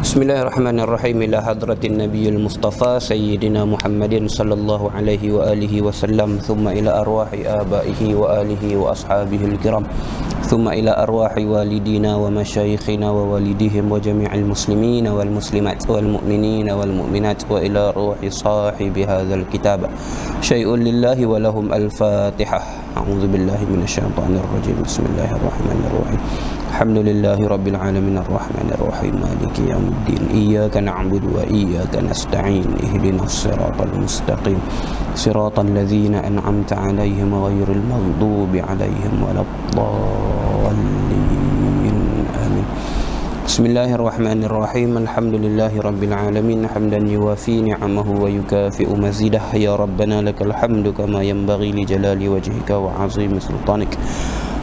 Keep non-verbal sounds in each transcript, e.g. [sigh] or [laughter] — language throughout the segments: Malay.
Bismillahirrahmanirrahim. Ila hadratin nabiyil mustafa sayyidina Muhammadin sallallahu alaihi wa alihi wasallam thumma ila arwahi abaihi wa alihi wa ashabihi alkiram thumma ila arwahi walidina wa mashayikhina wa walidihim wa jami'il muslimin wal muslimat wal mu'minin wal mu'minat. Wa ila ruhi sahibi hadzal kitab. Shay'un lillahi wa lahum al-fatihah a'udzu billahi minasy syaithanir rajim bismillahirrahmanirrahim. الحمد لله رب العالمين الرحمن الرحيم مالك يوم الدين إياك نعبد وإياك نستعين اهدنا الصراط المستقيم صراط الذين أنعمت عليهم غير المغضوب عليهم ولا الضالين آمين بسم الله الرحمن الرحيم الحمد لله رب العالمين حمدا يوافي نعمه ويكافئ مزيده يا ربنا لك الحمد كما ينبغي لجلال وجهك وعظيم سلطانك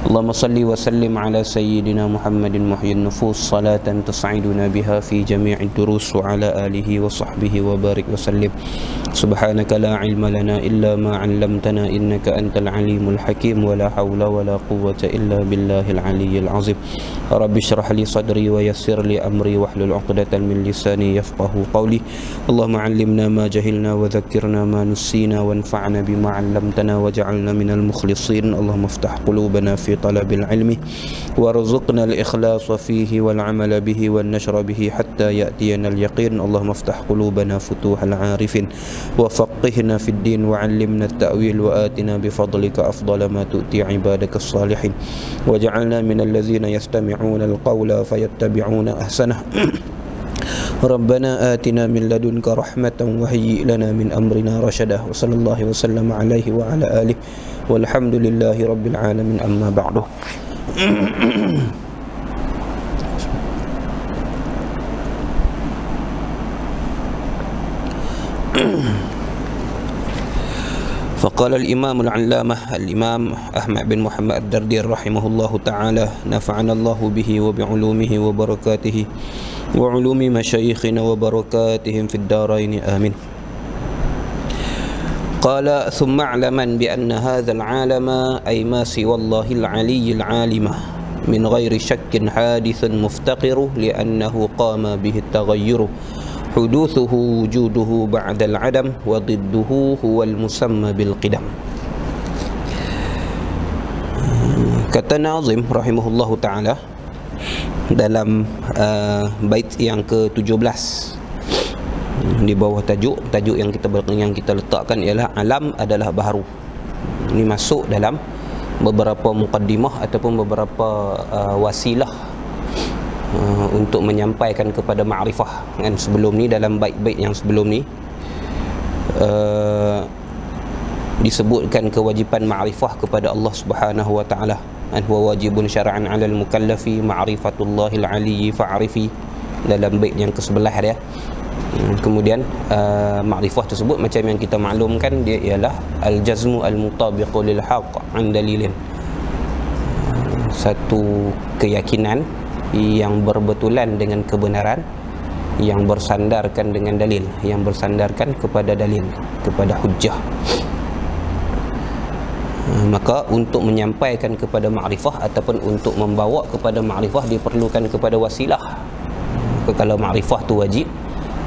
اللهم صل وسلم على سيدنا محمد محيي النفوس صلاة تسعدنا بها في جميع الدروس وعلى آله وصحبه وبارك وسلم. سبحانك لا علم لنا إلا ما علمتنا إنك أنت العليم الحكيم. ولا حول ولا قوة إلا بالله العلي العظيم. رب اشرح لي صدري ويسر لي أمري. واحلل عقدة من لساني يفقه قولي. اللهم علمنا ما جهلنا وذكرنا ما نسينا. وانفعنا بما علمتنا. وجعلنا من المخلصين. اللهم افتح قلوبنا في طلب العلم وارزقنا الإخلاص فيه والعمل به والنشر به حتى يأتينا اليقين. اللهم افتح قلوبنا فتوح العارف وفقهنا في الدين وعلمنا التأويل وآتنا بفضلك أفضل ما تؤتي عبادك الصالحين. وجعلنا من الذين يستمعون القول فيتبعون أحسنه. [clears throat] ربنا آتنا من لدنك رحمة وهيئ لنا من أمرنا رشدا. وصلى الله وسلم عليه وعلى آله والحمد لله رب العالمين أما بعد. فقال الإمام العلامة الإمام أحمد بن محمد الدردير رحمه الله تعالى نفعنا الله به وبعلومه وبركاته وعلوم مشايخنا وبركاتهم في الدارين آمين. قال ثم اعلما بأن هذا العالم أي ما سوى الله العلي العالم من غير شك حادث مفتقر لأنه قام به التغير حدوثه وجوده بعد العدم وضده هو المسمى بالقدم kata Nazim rahimahullahu taala dalam uh, bait yang ke-17 di bawah tajuk tajuk yang kita yang kita letakkan ialah alam adalah baharu ini masuk dalam beberapa mukaddimah ataupun beberapa uh, wasilah uh, untuk menyampaikan kepada ma'rifah kan sebelum ni dalam bait-bait yang sebelum ni. Uh, disebutkan kewajipan ma'rifah kepada Allah Subhanahu wa taala. An huwa wajibun syar'an 'alal mukallafi ma'rifatullahil 'aliyyi fa'rifi. Dalam bait yang ke-11 dia kemudian uh, makrifah tersebut macam yang kita maklumkan dia ialah al-jazmu al-mutabiqu lil haqq an dalilin. Satu keyakinan yang berbetulan dengan kebenaran yang bersandarkan dengan dalil yang bersandarkan kepada dalil kepada hujjah. Maka untuk menyampaikan kepada makrifah ataupun untuk membawa kepada makrifah diperlukan kepada wasilah. Maka kalau makrifah tu wajib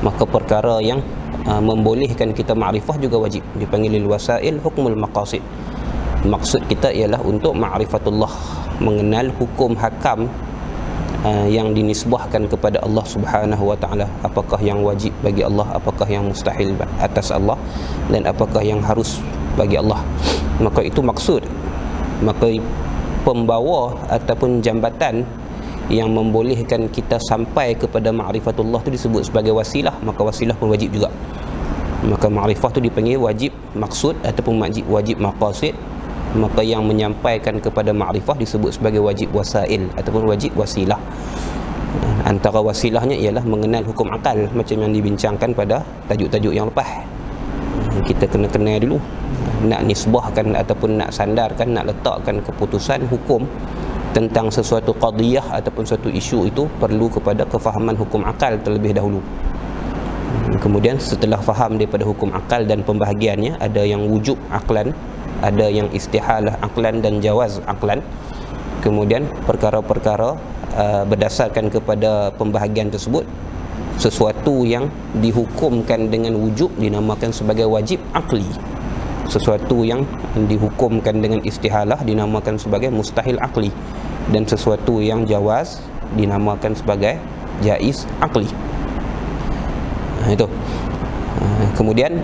maka perkara yang uh, membolehkan kita makrifah juga wajib. Dipanggil wasail hukmul maqasid. Maksud kita ialah untuk ma'rifatullah. Mengenal hukum hakam uh, yang dinisbahkan kepada Allah Subhanahu wa taala. Apakah yang wajib bagi Allah apakah yang mustahil atas Allah dan apakah yang harus bagi Allah. Maka itu maksud. Maka pembawa ataupun jambatan yang membolehkan kita sampai kepada ma'rifatullah itu disebut sebagai wasilah maka wasilah pun wajib juga. Maka ma'rifah itu dipanggil wajib maksud ataupun wajib wajib maqasid. Maka yang menyampaikan kepada ma'rifah disebut sebagai wajib wasail ataupun wajib wasilah. Antara wasilahnya ialah mengenal hukum akal macam yang dibincangkan pada tajuk-tajuk yang lepas. Kita kena kenal dulu. Nak nisbahkan ataupun nak sandarkan nak letakkan keputusan hukum tentang sesuatu qadiyah ataupun suatu isu itu perlu kepada kefahaman hukum akal terlebih dahulu. Kemudian setelah faham daripada hukum akal dan pembahagiannya ada yang wujub aklan ada yang istihalah aklan dan jawaz aklan. Kemudian perkara-perkara uh, berdasarkan kepada pembahagian tersebut sesuatu yang dihukumkan dengan wujub dinamakan sebagai wajib akli sesuatu yang dihukumkan dengan istihalah dinamakan sebagai mustahil akli dan sesuatu yang jawaz dinamakan sebagai jaiz akli ha, itu. Ha, kemudian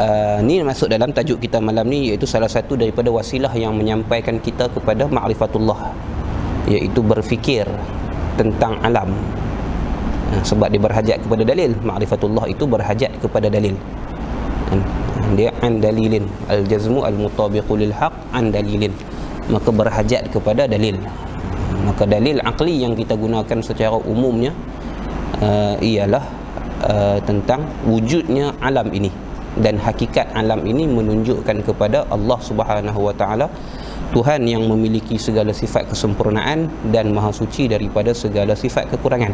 uh, ni masuk dalam tajuk kita malam ni iaitu salah satu daripada wasilah yang menyampaikan kita kepada ma'rifatullah iaitu berfikir tentang alam. Ha, sebab dia berhajat kepada dalil. Ma'rifatullah itu berhajat kepada dalil. ha, dia an dalilin. Al jazmu al mutabiqu lil haq an dalilin. Maka berhajat kepada dalil. Maka dalil akli yang kita gunakan secara umumnya uh, ialah uh, tentang wujudnya alam ini. Dan hakikat alam ini menunjukkan kepada Allah Subhanahu wa taala Tuhan yang memiliki segala sifat kesempurnaan dan maha suci daripada segala sifat kekurangan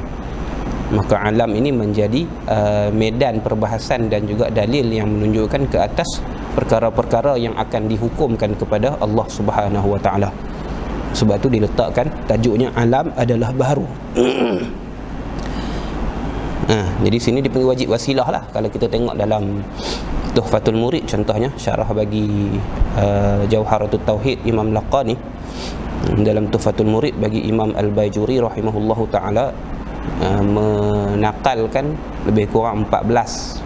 maka alam ini menjadi uh, medan perbahasan dan juga dalil yang menunjukkan ke atas perkara-perkara yang akan dihukumkan kepada Allah Subhanahu wa taala. Sebab tu diletakkan tajuknya alam adalah baharu. [clears throat] ha, jadi sini dipanggil wajib wasilah lah kalau kita tengok dalam Tuhfatul Murid contohnya syarah bagi uh, Jauharatul Tauhid Imam Laqani dalam Tuhfatul Murid bagi Imam Al-Bajuri rahimahullahu taala uh, menakalkan lebih kurang 14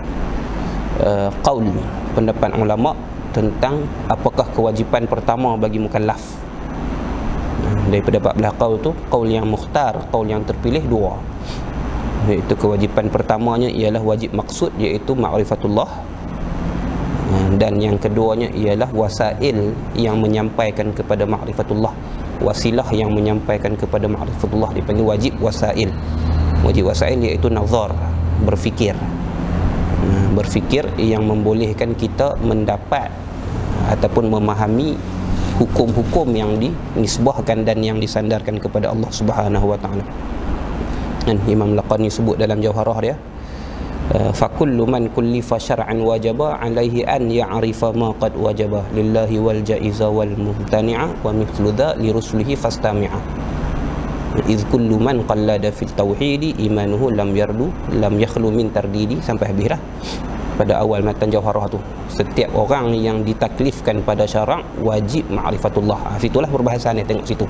uh, qaul pendapat ulama tentang apakah kewajipan pertama bagi mukallaf. Uh, daripada 14 qaul tu qaul yang mukhtar qaul yang terpilih dua. Iaitu kewajipan pertamanya ialah wajib maksud iaitu ma'rifatullah. Uh, dan yang keduanya ialah wasail yang menyampaikan kepada ma'rifatullah wasilah yang menyampaikan kepada ma'rifatullah dipanggil wajib wasail wajib wasail iaitu nazar berfikir berfikir yang membolehkan kita mendapat ataupun memahami hukum-hukum yang dinisbahkan dan yang disandarkan kepada Allah Subhanahu wa taala. Dan Imam Laqani sebut dalam jawharah dia Eh, fakullu man kullifa syar'an wajaba alaihi an ya'rifa ma qad wajaba lillahi wal jaiza wal mumtani'a wa mithlu dha li rusulihi fastami'a. Iz kullu man qallada fil tauhid imanuhu lam yardu lam yakhlu min tardidi sampai habis dah. Pada awal matan jawharah tu setiap orang yang ditaklifkan pada syarak wajib ma'rifatullah. Ha, situlah perbahasan dia tengok situ.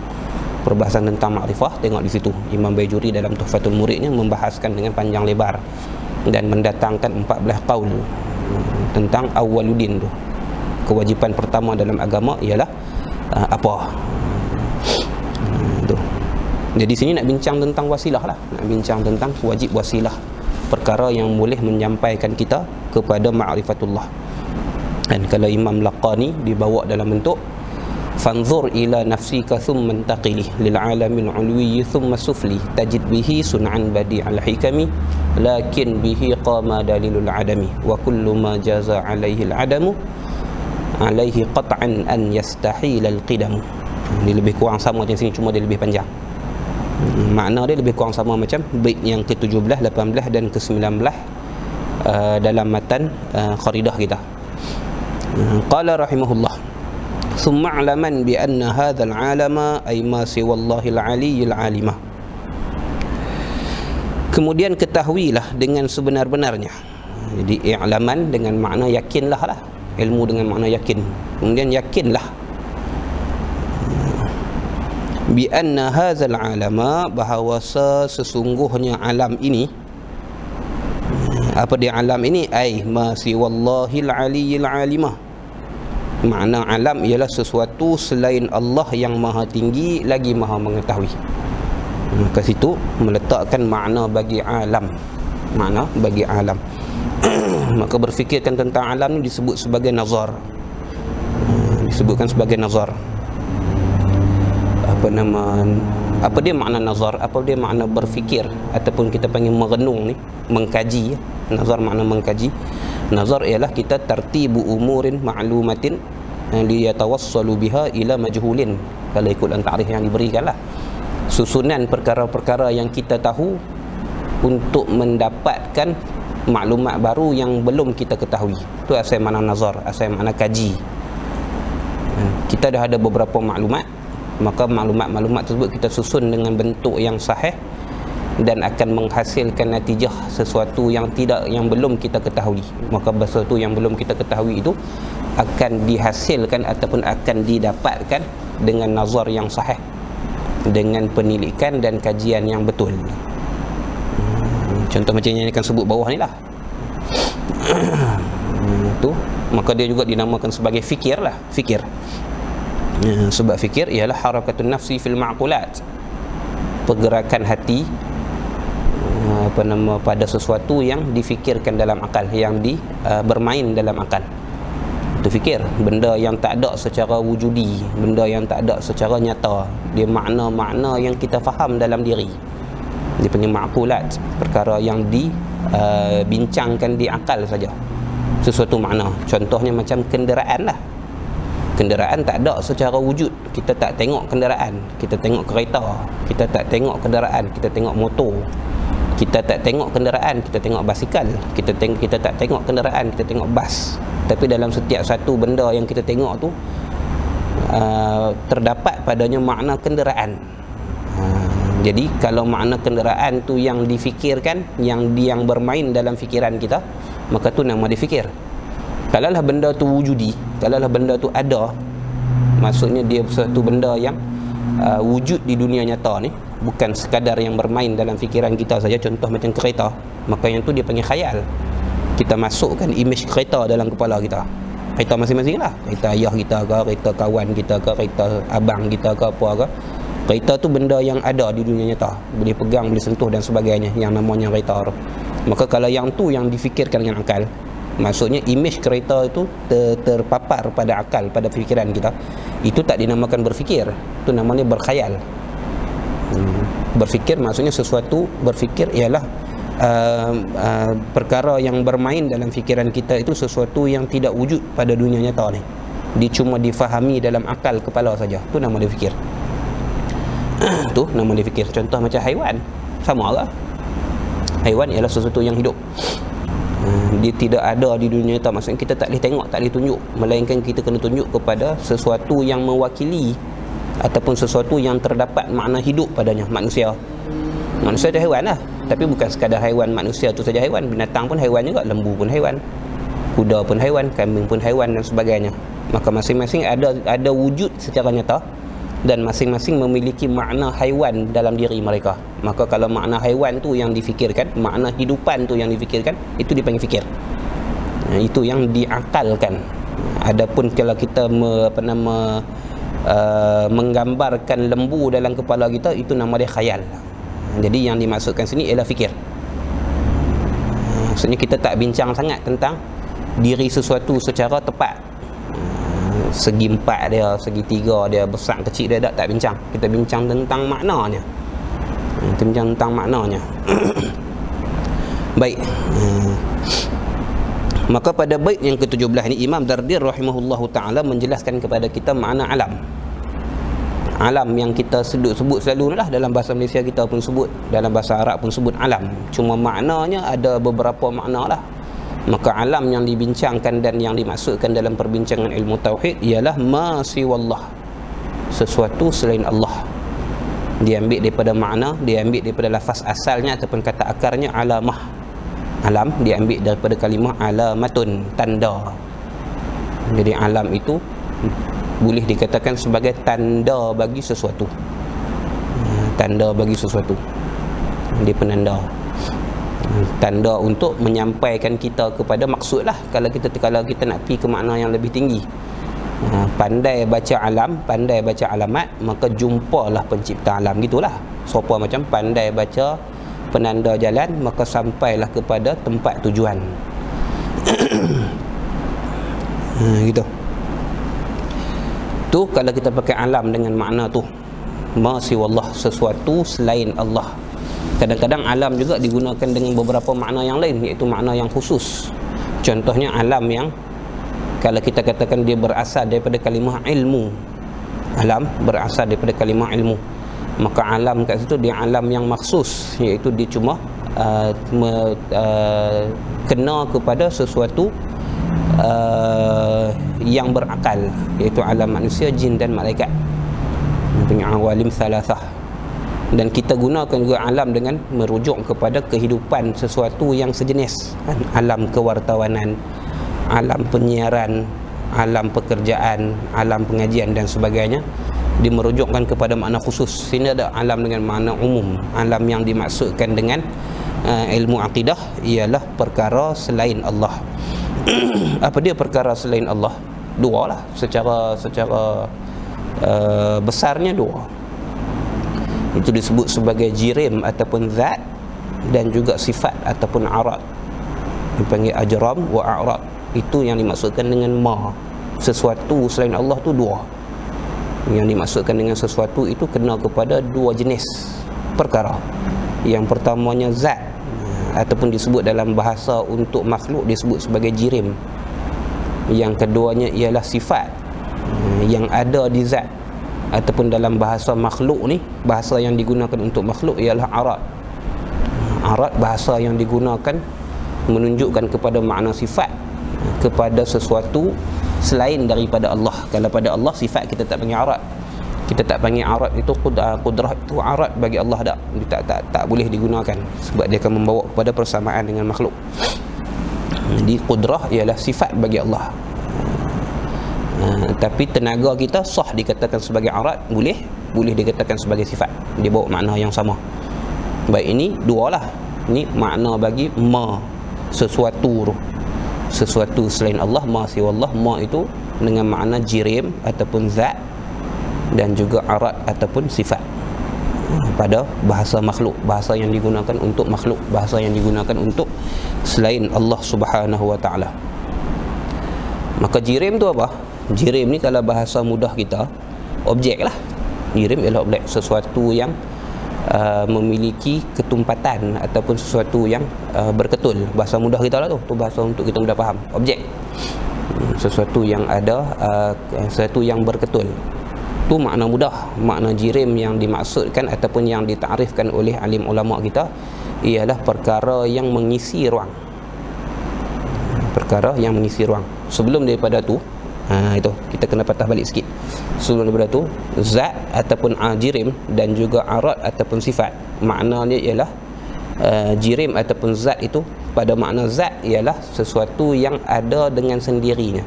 Perbahasan tentang makrifah tengok di situ. Imam Bayjuri dalam Tuhfatul Muridnya membahaskan dengan panjang lebar dan mendatangkan 14 qaul tentang awwaluddin tu. Kewajipan pertama dalam agama ialah uh, apa? Uh, tu. Jadi sini nak bincang tentang wasilah lah. Nak bincang tentang wajib wasilah. Perkara yang boleh menyampaikan kita kepada ma'rifatullah. Dan kalau Imam Laqani dibawa dalam bentuk fanzur ila nafsika thumma intaqili lil alamin ulwi thumma sufli. Tajid bihi sun'an badi al hikami lakin bihi qama dalilul adami. Wa kullu ma jaza alaihi al adamu alaihi qat'an an yastahil al qidam. Ini lebih kurang sama macam sini cuma dia lebih panjang. Makna dia lebih kurang sama macam bait yang ke-17 18 dan ke-19 uh, dalam matan uh, kharidah kita. Qala rahimahullah ثم اعلما بأن هذا العالم أي ما سوى الله العلي العالمة kemudian ketahuilah dengan sebenar-benarnya jadi i'laman dengan makna yakinlah lah ilmu dengan makna yakin kemudian yakinlah bi anna hadzal alama bahawa sesungguhnya alam ini apa dia alam ini ai ma siwallahi al-aliyyil alimah makna alam ialah sesuatu selain Allah yang maha tinggi lagi maha mengetahui. Ke situ meletakkan makna bagi alam. Makna bagi alam. [clears throat] Maka berfikirkan tentang alam ni disebut sebagai nazar. Disebutkan sebagai nazar. Apa nama apa dia makna nazar? Apa dia makna berfikir? Ataupun kita panggil merenung ni mengkaji nazar makna mengkaji nazar ialah kita tertibu umurin ma'lumatin eh, li yatawassalu biha ila majhulin. Kalau ikut dalam takrif yang diberikan lah susunan perkara-perkara yang kita tahu untuk mendapatkan maklumat baru yang belum kita ketahui. Itu asal makna nazar asal makna kaji. Eh, kita dah ada beberapa maklumat maka maklumat-maklumat tersebut kita susun dengan bentuk yang sahih dan akan menghasilkan natijah sesuatu yang tidak yang belum kita ketahui. Maka sesuatu yang belum kita ketahui itu akan dihasilkan ataupun akan didapatkan dengan nazar yang sahih dengan penilikan dan kajian yang betul. Hmm, contoh macam yang akan sebut bawah ni lah. Hmm, tu. Maka dia juga dinamakan sebagai fikir lah fikir. Hmm, sebab fikir ialah harakatun nafsi fil ma'qulat. Pergerakan hati apa nama pada sesuatu yang difikirkan dalam akal yang di uh, bermain dalam akal. Itu fikir. Benda yang tak ada secara wujudi benda yang tak ada secara nyata. Dia makna-makna yang kita faham dalam diri. Dia punya makulat perkara yang dibincangkan uh, di akal saja. Sesuatu makna. Contohnya macam kenderaan lah. Kenderaan tak ada secara wujud. Kita tak tengok kenderaan. Kita tengok kereta. Kita tak tengok kenderaan. Kita tengok motor kita tak tengok kenderaan kita tengok basikal. Kita tengok kita tak tengok kenderaan kita tengok bas. Tapi dalam setiap satu benda yang kita tengok tu uh, terdapat padanya makna kenderaan. Uh, jadi kalau makna kenderaan tu yang difikirkan yang yang bermain dalam fikiran kita maka tu nama difikir kalaulah benda tu wujudi kalaulah benda tu ada maksudnya dia satu benda yang uh, wujud di dunia nyata ni bukan sekadar yang bermain dalam fikiran kita saja. Contoh macam kereta maka yang tu dia panggil khayal. Kita masukkan image kereta dalam kepala kita. Kereta masing-masing lah. Kereta ayah kita ke kereta kawan kita ke kereta abang kita ke apa ke. Kereta tu benda yang ada di dunia nyata. Boleh pegang, boleh sentuh dan sebagainya yang namanya kereta tu. Maka kalau yang tu yang difikirkan dengan akal maksudnya image kereta itu ter, terpapar pada akal pada fikiran kita itu tak dinamakan berfikir. Itu namanya berkhayal Berfikir maksudnya sesuatu berfikir ialah uh, uh, perkara yang bermain dalam fikiran kita itu sesuatu yang tidak wujud pada dunia nyata ni. Dia cuma difahami dalam akal kepala saja. Tu nama dia fikir. [clears throat] Tu nama dia fikir. Contoh macam haiwan. Sama lah haiwan ialah sesuatu yang hidup. Hmm, dia tidak ada di dunia nyata. Maksudnya kita tak boleh tengok tak boleh tunjuk. Melainkan kita kena tunjuk kepada sesuatu yang mewakili ataupun sesuatu yang terdapat makna hidup padanya manusia. Manusia itu haiwan lah. Tapi bukan sekadar haiwan manusia itu saja haiwan. Binatang pun haiwan juga lembu pun haiwan kuda pun haiwan kambing pun haiwan dan sebagainya. Maka masing-masing ada ada wujud secara nyata dan masing-masing memiliki makna haiwan dalam diri mereka. Maka kalau makna haiwan tu yang difikirkan makna hidupan tu yang difikirkan itu dipanggil fikir. Itu yang diakalkan. Adapun kalau kita me, apa nama uh, menggambarkan lembu dalam kepala kita itu nama dia khayal. Jadi yang dimaksudkan sini ialah fikir. Maksudnya kita tak bincang sangat tentang diri sesuatu secara tepat. Segi empat dia, segi tiga dia, besar kecil dia tak, tak bincang. Kita bincang tentang maknanya. Kita bincang tentang maknanya. [coughs] Baik Maka pada bait yang ke-17 ini Imam Dardir rahimahullahu taala menjelaskan kepada kita makna alam. Alam yang kita sebut sebut selalu lah dalam bahasa Malaysia kita pun sebut, dalam bahasa Arab pun sebut alam. Cuma maknanya ada beberapa makna lah. Maka alam yang dibincangkan dan yang dimaksudkan dalam perbincangan ilmu tauhid ialah ma siwallah. Sesuatu selain Allah. Diambil daripada makna, diambil daripada lafaz asalnya ataupun kata akarnya alamah alam diambil daripada kalimah alamatun tanda. Jadi alam itu boleh dikatakan sebagai tanda bagi sesuatu. Tanda bagi sesuatu. Dia penanda. Tanda untuk menyampaikan kita kepada maksud lah. Kalau kita kalau kita nak pergi ke makna yang lebih tinggi. Ha, pandai baca alam pandai baca alamat maka jumpalah pencipta alam gitulah. Siapa macam pandai baca penanda jalan maka sampailah kepada tempat tujuan. [coughs] Ha, gitu. Tu kalau kita pakai alam dengan makna tu masih wallah sesuatu selain Allah. Kadang-kadang alam juga digunakan dengan beberapa makna yang lain iaitu makna yang khusus. Contohnya alam yang kalau kita katakan dia berasal daripada kalimah ilmu. Alam berasal daripada kalimah ilmu maka alam kat situ dia alam yang maksus iaitu dia cuma uh, me, uh, kena kepada sesuatu uh, yang berakal iaitu alam manusia jin dan malaikat. Punya awalim salasah dan kita gunakan juga alam dengan merujuk kepada kehidupan sesuatu yang sejenis. Alam kewartawanan alam penyiaran alam pekerjaan alam pengajian dan sebagainya dimerujukkan kepada makna khusus. Sini ada alam dengan makna umum. Alam yang dimaksudkan dengan uh, ilmu akidah ialah perkara selain Allah. [clears throat] Apa dia perkara selain Allah? Dua lah. Secara secara uh, besarnya dua. Itu disebut sebagai jirim ataupun zat dan juga sifat ataupun arad dipanggil ajram wa a'rad itu yang dimaksudkan dengan ma. Sesuatu selain Allah tu dua yang dimaksudkan dengan sesuatu itu kena kepada dua jenis perkara. Yang pertamanya zat ataupun disebut dalam bahasa untuk makhluk disebut sebagai jirim. Yang keduanya ialah sifat yang ada di zat ataupun dalam bahasa makhluk ni bahasa yang digunakan untuk makhluk ialah arad arad bahasa yang digunakan menunjukkan kepada makna sifat kepada sesuatu selain daripada Allah. Kalau pada Allah sifat kita tak panggil arad kita tak panggil arad itu kudrah, kudrah itu arad bagi Allah tak. Tak tak, tak boleh digunakan sebab dia akan membawa kepada persamaan dengan makhluk. Jadi kudrah ialah sifat bagi Allah. Ha, tapi tenaga kita sah dikatakan sebagai arat boleh boleh dikatakan sebagai sifat. Dia bawa makna yang sama. Baik ini dua lah ini makna bagi ma sesuatu tu sesuatu selain Allah ma siwa Allah ma itu dengan makna jirim ataupun zat dan juga arat ataupun sifat. Pada bahasa makhluk bahasa yang digunakan untuk makhluk bahasa yang digunakan untuk selain Allah Subhanahu wa taala. Maka jirim tu apa? Jirim ni kalau bahasa mudah kita objek lah. Jirim ialah objek sesuatu yang uh, memiliki ketumpatan ataupun sesuatu yang uh, berketul. Bahasa mudah kita lah tu. Tu bahasa untuk kita mudah faham. Objek. Hmm, sesuatu yang ada uh, sesuatu yang berketul. Tu makna mudah. Makna jirim yang dimaksudkan ataupun yang ditarifkan oleh alim ulama kita ialah perkara yang mengisi ruang. Perkara yang mengisi ruang. Sebelum daripada tu ha, itu. Kita kena patah balik sikit. Sebelum daripada tu zat ataupun ajirim dan juga arad ataupun sifat. Maknanya ialah uh, jirim ataupun zat itu pada makna zat ialah sesuatu yang ada dengan sendirinya.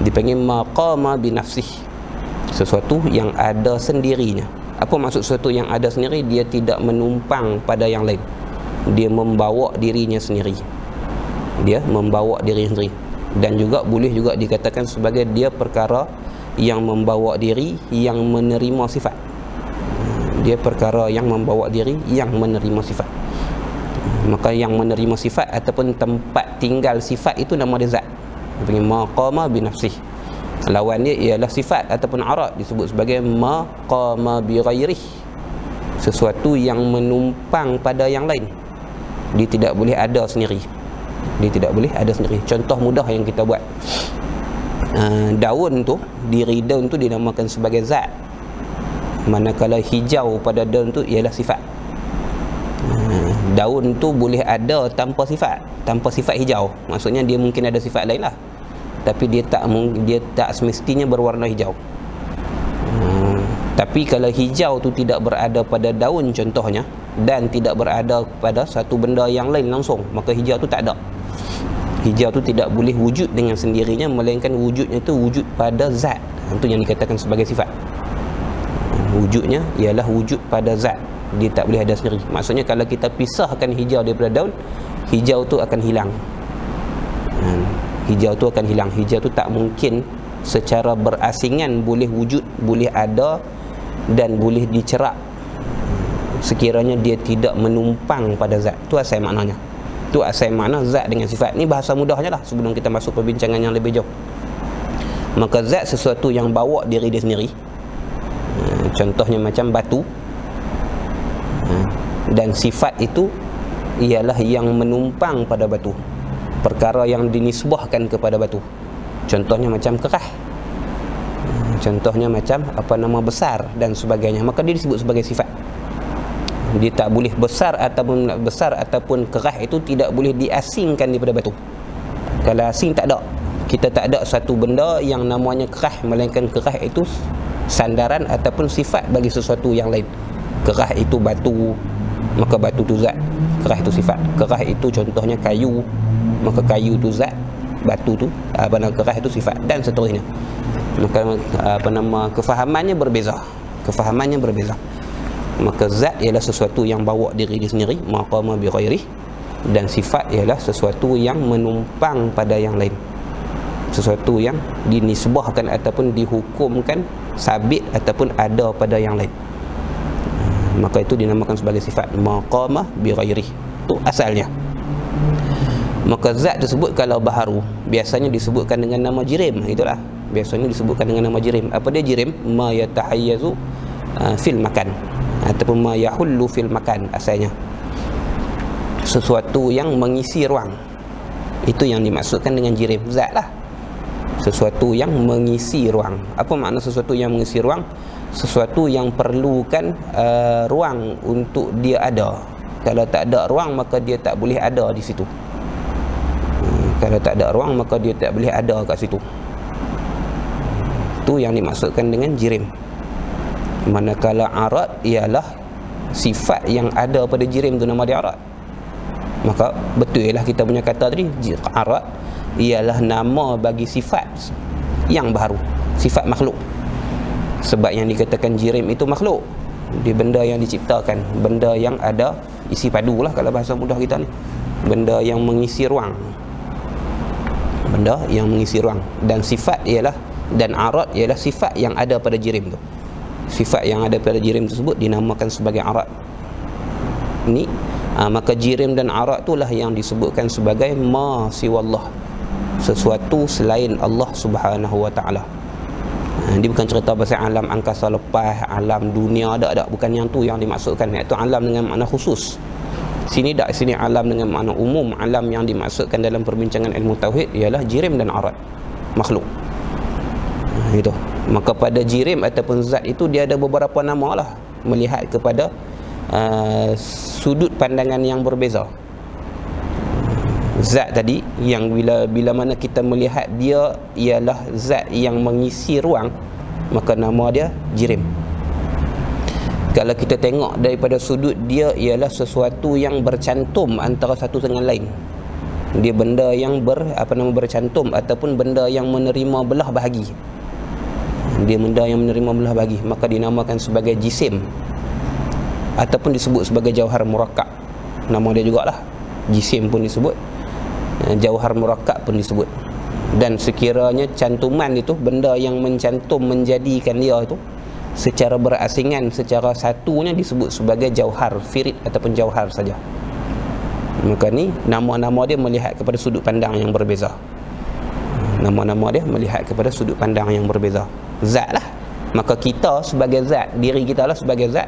Dipanggil maqama binafsih sesuatu yang ada sendirinya. Apa maksud sesuatu yang ada sendiri? Dia tidak menumpang pada yang lain. Dia membawa dirinya sendiri. Dia membawa diri sendiri dan juga boleh juga dikatakan sebagai dia perkara yang membawa diri yang menerima sifat. Dia perkara yang membawa diri yang menerima sifat. Maka yang menerima sifat ataupun tempat tinggal sifat itu nama dia zat. Dia maqama binafsih lawan dia ialah sifat ataupun arad disebut sebagai maqama bi ghairih. Sesuatu yang menumpang pada yang lain. Dia tidak boleh ada sendiri dia tidak boleh. Ada sendiri. Contoh mudah yang kita buat. Uh, daun tu diri daun tu dinamakan sebagai zat. Manakala hijau pada daun tu ialah sifat. Uh, daun tu boleh ada tanpa sifat. Tanpa sifat hijau. Maksudnya dia mungkin ada sifat lain lah. Tapi dia tak dia tak semestinya berwarna hijau. Uh, tapi kalau hijau tu tidak berada pada daun contohnya dan tidak berada pada satu benda yang lain langsung maka hijau tu tak ada hijau tu tidak boleh wujud dengan sendirinya melainkan wujudnya tu wujud pada zat. Itu yang dikatakan sebagai sifat. Wujudnya ialah wujud pada zat. Dia tak boleh ada sendiri. Maksudnya kalau kita pisahkan hijau daripada daun hijau tu akan hilang. Hmm, hijau tu akan hilang. Hijau tu tak mungkin secara berasingan boleh wujud boleh ada dan boleh dicerak. Sekiranya dia tidak menumpang pada zat. Tu asal maknanya tu asal makna zat dengan sifat. Ni bahasa mudahnya lah sebelum kita masuk perbincangan yang lebih jauh. Maka zat sesuatu yang bawa diri dia sendiri. Ha, contohnya macam batu. Ha, dan sifat itu ialah yang menumpang pada batu. Perkara yang dinisbahkan kepada batu. Contohnya macam kerah ha, contohnya macam apa nama besar dan sebagainya. Maka dia disebut sebagai sifat dia tak boleh besar ataupun besar ataupun kerah itu tidak boleh diasingkan daripada batu. Kalau asing tak ada. Kita tak ada satu benda yang namanya kerah melainkan kerah itu sandaran ataupun sifat bagi sesuatu yang lain. Kerah itu batu maka batu tu zat. Kerah itu sifat. Kerah itu contohnya kayu maka kayu tu zat batu tu apa nama kerah itu sifat dan seterusnya. Maka apa nama kefahamannya berbeza. Kefahamannya berbeza maka zat ialah sesuatu yang bawa diri dia sendiri maqama bi ghairi dan sifat ialah sesuatu yang menumpang pada yang lain. Sesuatu yang dinisbahkan ataupun dihukumkan sabit ataupun ada pada yang lain. Maka itu dinamakan sebagai sifat maqamah bi ghairi itu asalnya. Maka zat tersebut kalau baharu biasanya disebutkan dengan nama jirim. Itulah. Biasanya disebutkan dengan nama jirim. Apa dia jirim? Ma yatahayyazu uh, fil makan ataupun ma yahullu fil makan asalnya. Sesuatu yang mengisi ruang. Itu yang dimaksudkan dengan jirim. Zat lah. Sesuatu yang mengisi ruang. Apa makna sesuatu yang mengisi ruang? Sesuatu yang perlukan uh, ruang untuk dia ada. Kalau tak ada ruang maka dia tak boleh ada di situ. Hmm, kalau tak ada ruang maka dia tak boleh ada kat situ. Itu yang dimaksudkan dengan jirim manakala arat ialah sifat yang ada pada jirim tu nama dia arat maka betul ialah kita punya kata tadi arat ialah nama bagi sifat yang baru sifat makhluk. Sebab yang dikatakan jirim itu makhluk. Di benda yang diciptakan benda yang ada isi padu lah kalau bahasa mudah kita ni. Benda yang mengisi ruang. Benda yang mengisi ruang. Dan sifat ialah dan arat ialah sifat yang ada pada jirim tu sifat yang ada pada jirim tersebut dinamakan sebagai arat ni ha, maka jirim dan arat itulah yang disebutkan sebagai ma siwallah sesuatu selain Allah Subhanahu wa taala Ha, dia bukan cerita pasal alam angkasa lepas, alam dunia ada ada bukan yang tu yang dimaksudkan iaitu alam dengan makna khusus. Sini dak sini alam dengan makna umum, alam yang dimaksudkan dalam perbincangan ilmu tauhid ialah jirim dan arad makhluk. Ha, itu. Maka pada jirim ataupun zat itu dia ada beberapa nama lah melihat kepada uh, sudut pandangan yang berbeza. Zat tadi yang bila bila mana kita melihat dia ialah zat yang mengisi ruang maka nama dia jirim. Kalau kita tengok daripada sudut dia ialah sesuatu yang bercantum antara satu dengan lain. Dia benda yang ber apa nama bercantum ataupun benda yang menerima belah bahagi dia benda yang menerima belah bahagi maka dinamakan sebagai jisim. Ataupun disebut sebagai jauhar murakkab. Nama dia jugalah. Jisim pun disebut. Eh, jauhar murakkab pun disebut. Dan sekiranya cantuman itu benda yang mencantum menjadikan dia itu secara berasingan secara satunya disebut sebagai jauhar firid ataupun jauhar saja. Maka ni nama-nama dia melihat kepada sudut pandang yang berbeza nama-nama dia melihat kepada sudut pandang yang berbeza. Zat lah. Maka kita sebagai zat diri kita lah sebagai zat.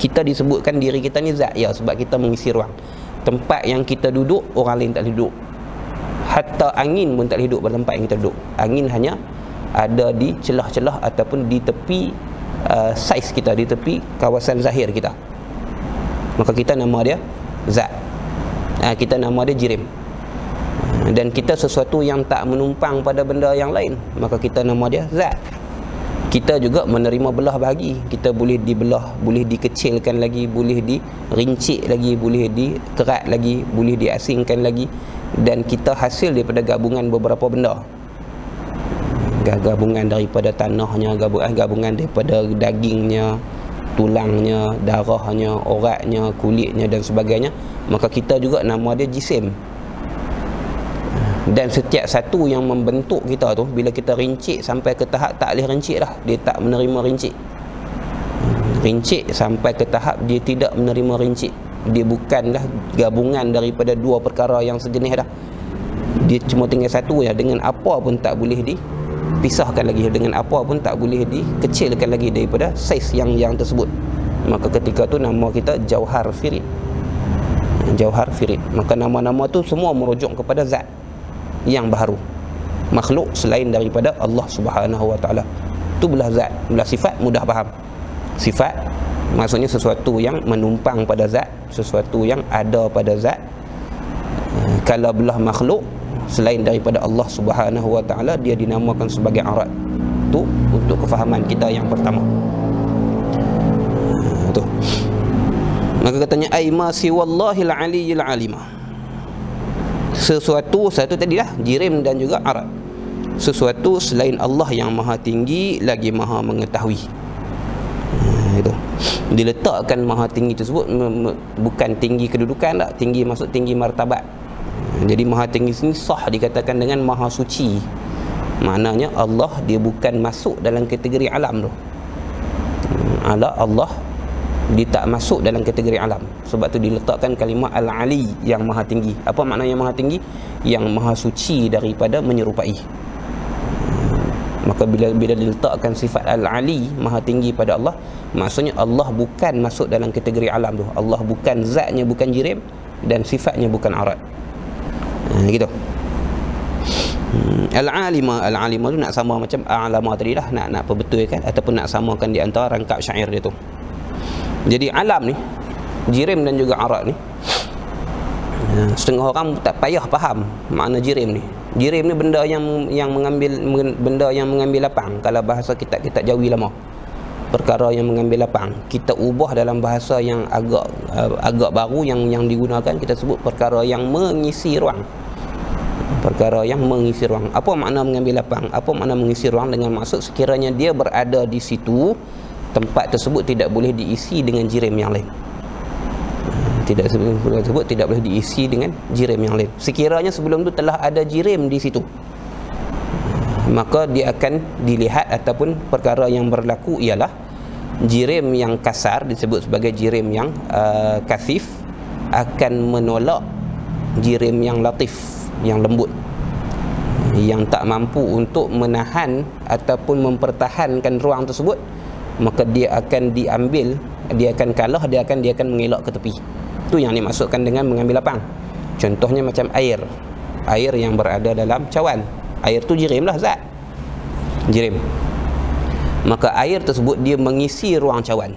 Kita disebutkan diri kita ni zat ya sebab kita mengisi ruang. Tempat yang kita duduk orang lain tak duduk. Hatta angin pun tak duduk pada tempat yang kita duduk. Angin hanya ada di celah-celah ataupun di tepi uh, saiz kita di tepi kawasan zahir kita. Maka kita nama dia zat. Uh, kita nama dia jirim dan kita sesuatu yang tak menumpang pada benda yang lain maka kita nama dia zat. Kita juga menerima belah bahagi kita boleh dibelah boleh dikecilkan lagi boleh dirincik lagi boleh dikerat lagi boleh diasingkan lagi. Dan kita hasil daripada gabungan beberapa benda. Gabungan daripada tanahnya gabungan, gabungan daripada dagingnya tulangnya darahnya oratnya kulitnya dan sebagainya. Maka kita juga nama dia jisim dan setiap satu yang membentuk kita tu bila kita rincik sampai ke tahap tak boleh rincik dah dia tak menerima rincik. Rincik sampai ke tahap dia tidak menerima rincik. Dia bukanlah gabungan daripada dua perkara yang sejenis dah. Dia cuma tinggal satu ya dengan apa pun tak boleh dipisahkan lagi. Dengan apa pun tak boleh dikecilkan lagi daripada saiz yang yang tersebut. Maka ketika tu nama kita jauhar firid. Jauhar firid. Maka nama-nama tu semua merujuk kepada zat yang baru. Makhluk selain daripada Allah Subhanahu wa taala. Tu belah zat belah sifat mudah faham. Sifat maksudnya sesuatu yang menumpang pada zat sesuatu yang ada pada zat. Eh, kalau belah makhluk selain daripada Allah Subhanahu wa taala dia dinamakan sebagai arat tu untuk kefahaman kita yang pertama. Tu. Maka katanya ai ma siwallahi al-aliyyil alimah sesuatu satu tadi lah jirim dan juga arad sesuatu selain Allah yang maha tinggi lagi maha mengetahui. Hmm, itu. Diletakkan maha tinggi tersebut bukan tinggi kedudukan tak tinggi maksud tinggi martabat. Hmm, jadi maha tinggi sini sah dikatakan dengan maha suci. Maknanya Allah dia bukan masuk dalam kategori alam tu. Hmm, ala Allah dia tak masuk dalam kategori alam. Sebab tu diletakkan kalimah al-ali yang maha tinggi. Apa makna yang maha tinggi? Yang maha suci daripada menyerupai. Maka bila bila diletakkan sifat al-ali maha tinggi pada Allah maksudnya Allah bukan masuk dalam kategori alam tu. Allah bukan zatnya bukan jirim dan sifatnya bukan arad ha, gitu. Hmm, al-alima al-alima tu nak sama macam a'lama tadi lah nak nak perbetulkan ataupun nak samakan di antara rangkap syair dia tu jadi alam ni jirim dan juga arat ni ya, setengah orang tak payah faham makna jirim ni. Jirim ni benda yang yang mengambil benda yang mengambil lapang. Kalau bahasa kitab-kitab jawi lama perkara yang mengambil lapang. Kita ubah dalam bahasa yang agak uh, agak baru yang yang digunakan kita sebut perkara yang mengisi ruang. Perkara yang mengisi ruang. Apa makna mengambil lapang? Apa makna mengisi ruang? Dengan maksud sekiranya dia berada di situ tempat tersebut tidak boleh diisi dengan jirim yang lain. Tidak sebelum tersebut tidak boleh diisi dengan jirim yang lain. Sekiranya sebelum itu telah ada jirim di situ maka dia akan dilihat ataupun perkara yang berlaku ialah jirim yang kasar disebut sebagai jirim yang uh, kasif akan menolak jirim yang latif yang lembut yang tak mampu untuk menahan ataupun mempertahankan ruang tersebut maka dia akan diambil dia akan kalah dia akan dia akan mengelak ke tepi. Itu yang dimaksudkan dengan mengambil lapang. Contohnya macam air. Air yang berada dalam cawan. Air tu jirim lah zat. Jirim. Maka air tersebut dia mengisi ruang cawan.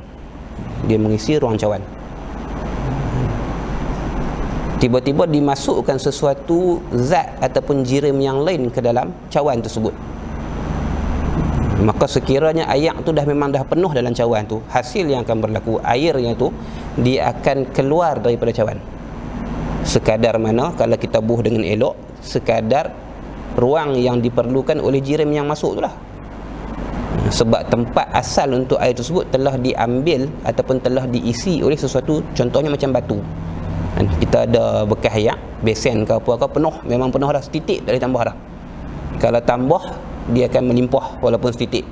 Dia mengisi ruang cawan. Tiba-tiba dimasukkan sesuatu zat ataupun jirim yang lain ke dalam cawan tersebut maka sekiranya air tu dah memang dah penuh dalam cawan tu hasil yang akan berlaku airnya tu dia akan keluar daripada cawan. Sekadar mana kalau kita buh dengan elok sekadar ruang yang diperlukan oleh jirim yang masuk tu lah. Sebab tempat asal untuk air tersebut telah diambil ataupun telah diisi oleh sesuatu contohnya macam batu. Kan, kita ada bekas air besen ke apa-apa penuh memang penuh dah setitik dari tambah dah kalau tambah dia akan melimpah walaupun setitik.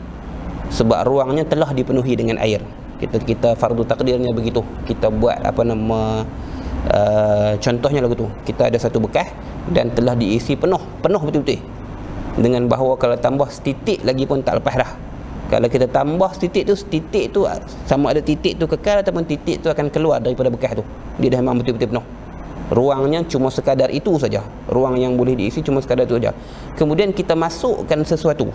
Sebab ruangnya telah dipenuhi dengan air. Kita kita fardu takdirnya begitu. Kita buat apa nama uh, contohnya lagu tu. Kita ada satu bekas dan telah diisi penuh penuh betul-betul. Dengan bahawa kalau tambah setitik lagi pun tak lepas dah. Kalau kita tambah titik tu titik tu sama ada titik tu kekal ataupun titik tu akan keluar daripada bekas tu. Dia dah memang betul-betul penuh ruangnya cuma sekadar itu saja. Ruang yang boleh diisi cuma sekadar itu saja. Kemudian kita masukkan sesuatu.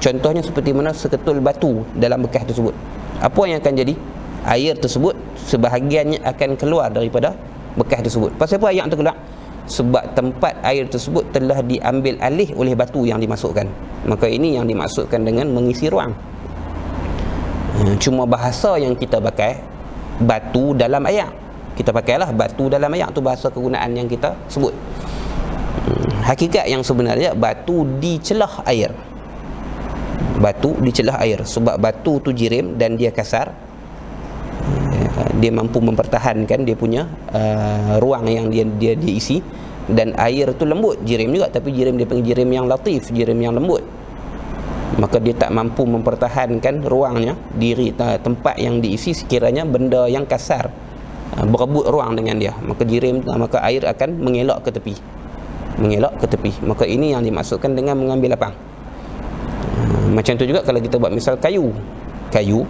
Contohnya seperti mana seketul batu dalam bekas tersebut. Apa yang akan jadi? Air tersebut sebahagiannya akan keluar daripada bekas tersebut. Pasal apa ayat tu keluar sebab tempat air tersebut telah diambil alih oleh batu yang dimasukkan. Maka ini yang dimaksudkan dengan mengisi ruang. Hmm, cuma bahasa yang kita pakai batu dalam ayat kita pakailah batu dalam ayat tu bahasa kegunaan yang kita sebut. Hmm, hakikat yang sebenarnya batu di celah air. Batu di celah air. Sebab batu tu jirim dan dia kasar. Dia mampu mempertahankan dia punya uh, ruang yang dia dia diisi dan air tu lembut jirim juga. Tapi jirim dia panggil jirim yang latif jirim yang lembut. Maka dia tak mampu mempertahankan ruangnya diri tempat yang diisi. Sekiranya benda yang kasar berebut ruang dengan dia. Maka jirim maka air akan mengelak ke tepi. Mengelak ke tepi. Maka ini yang dimaksudkan dengan mengambil lapang. Ah, macam tu juga kalau kita buat misal kayu. Kayu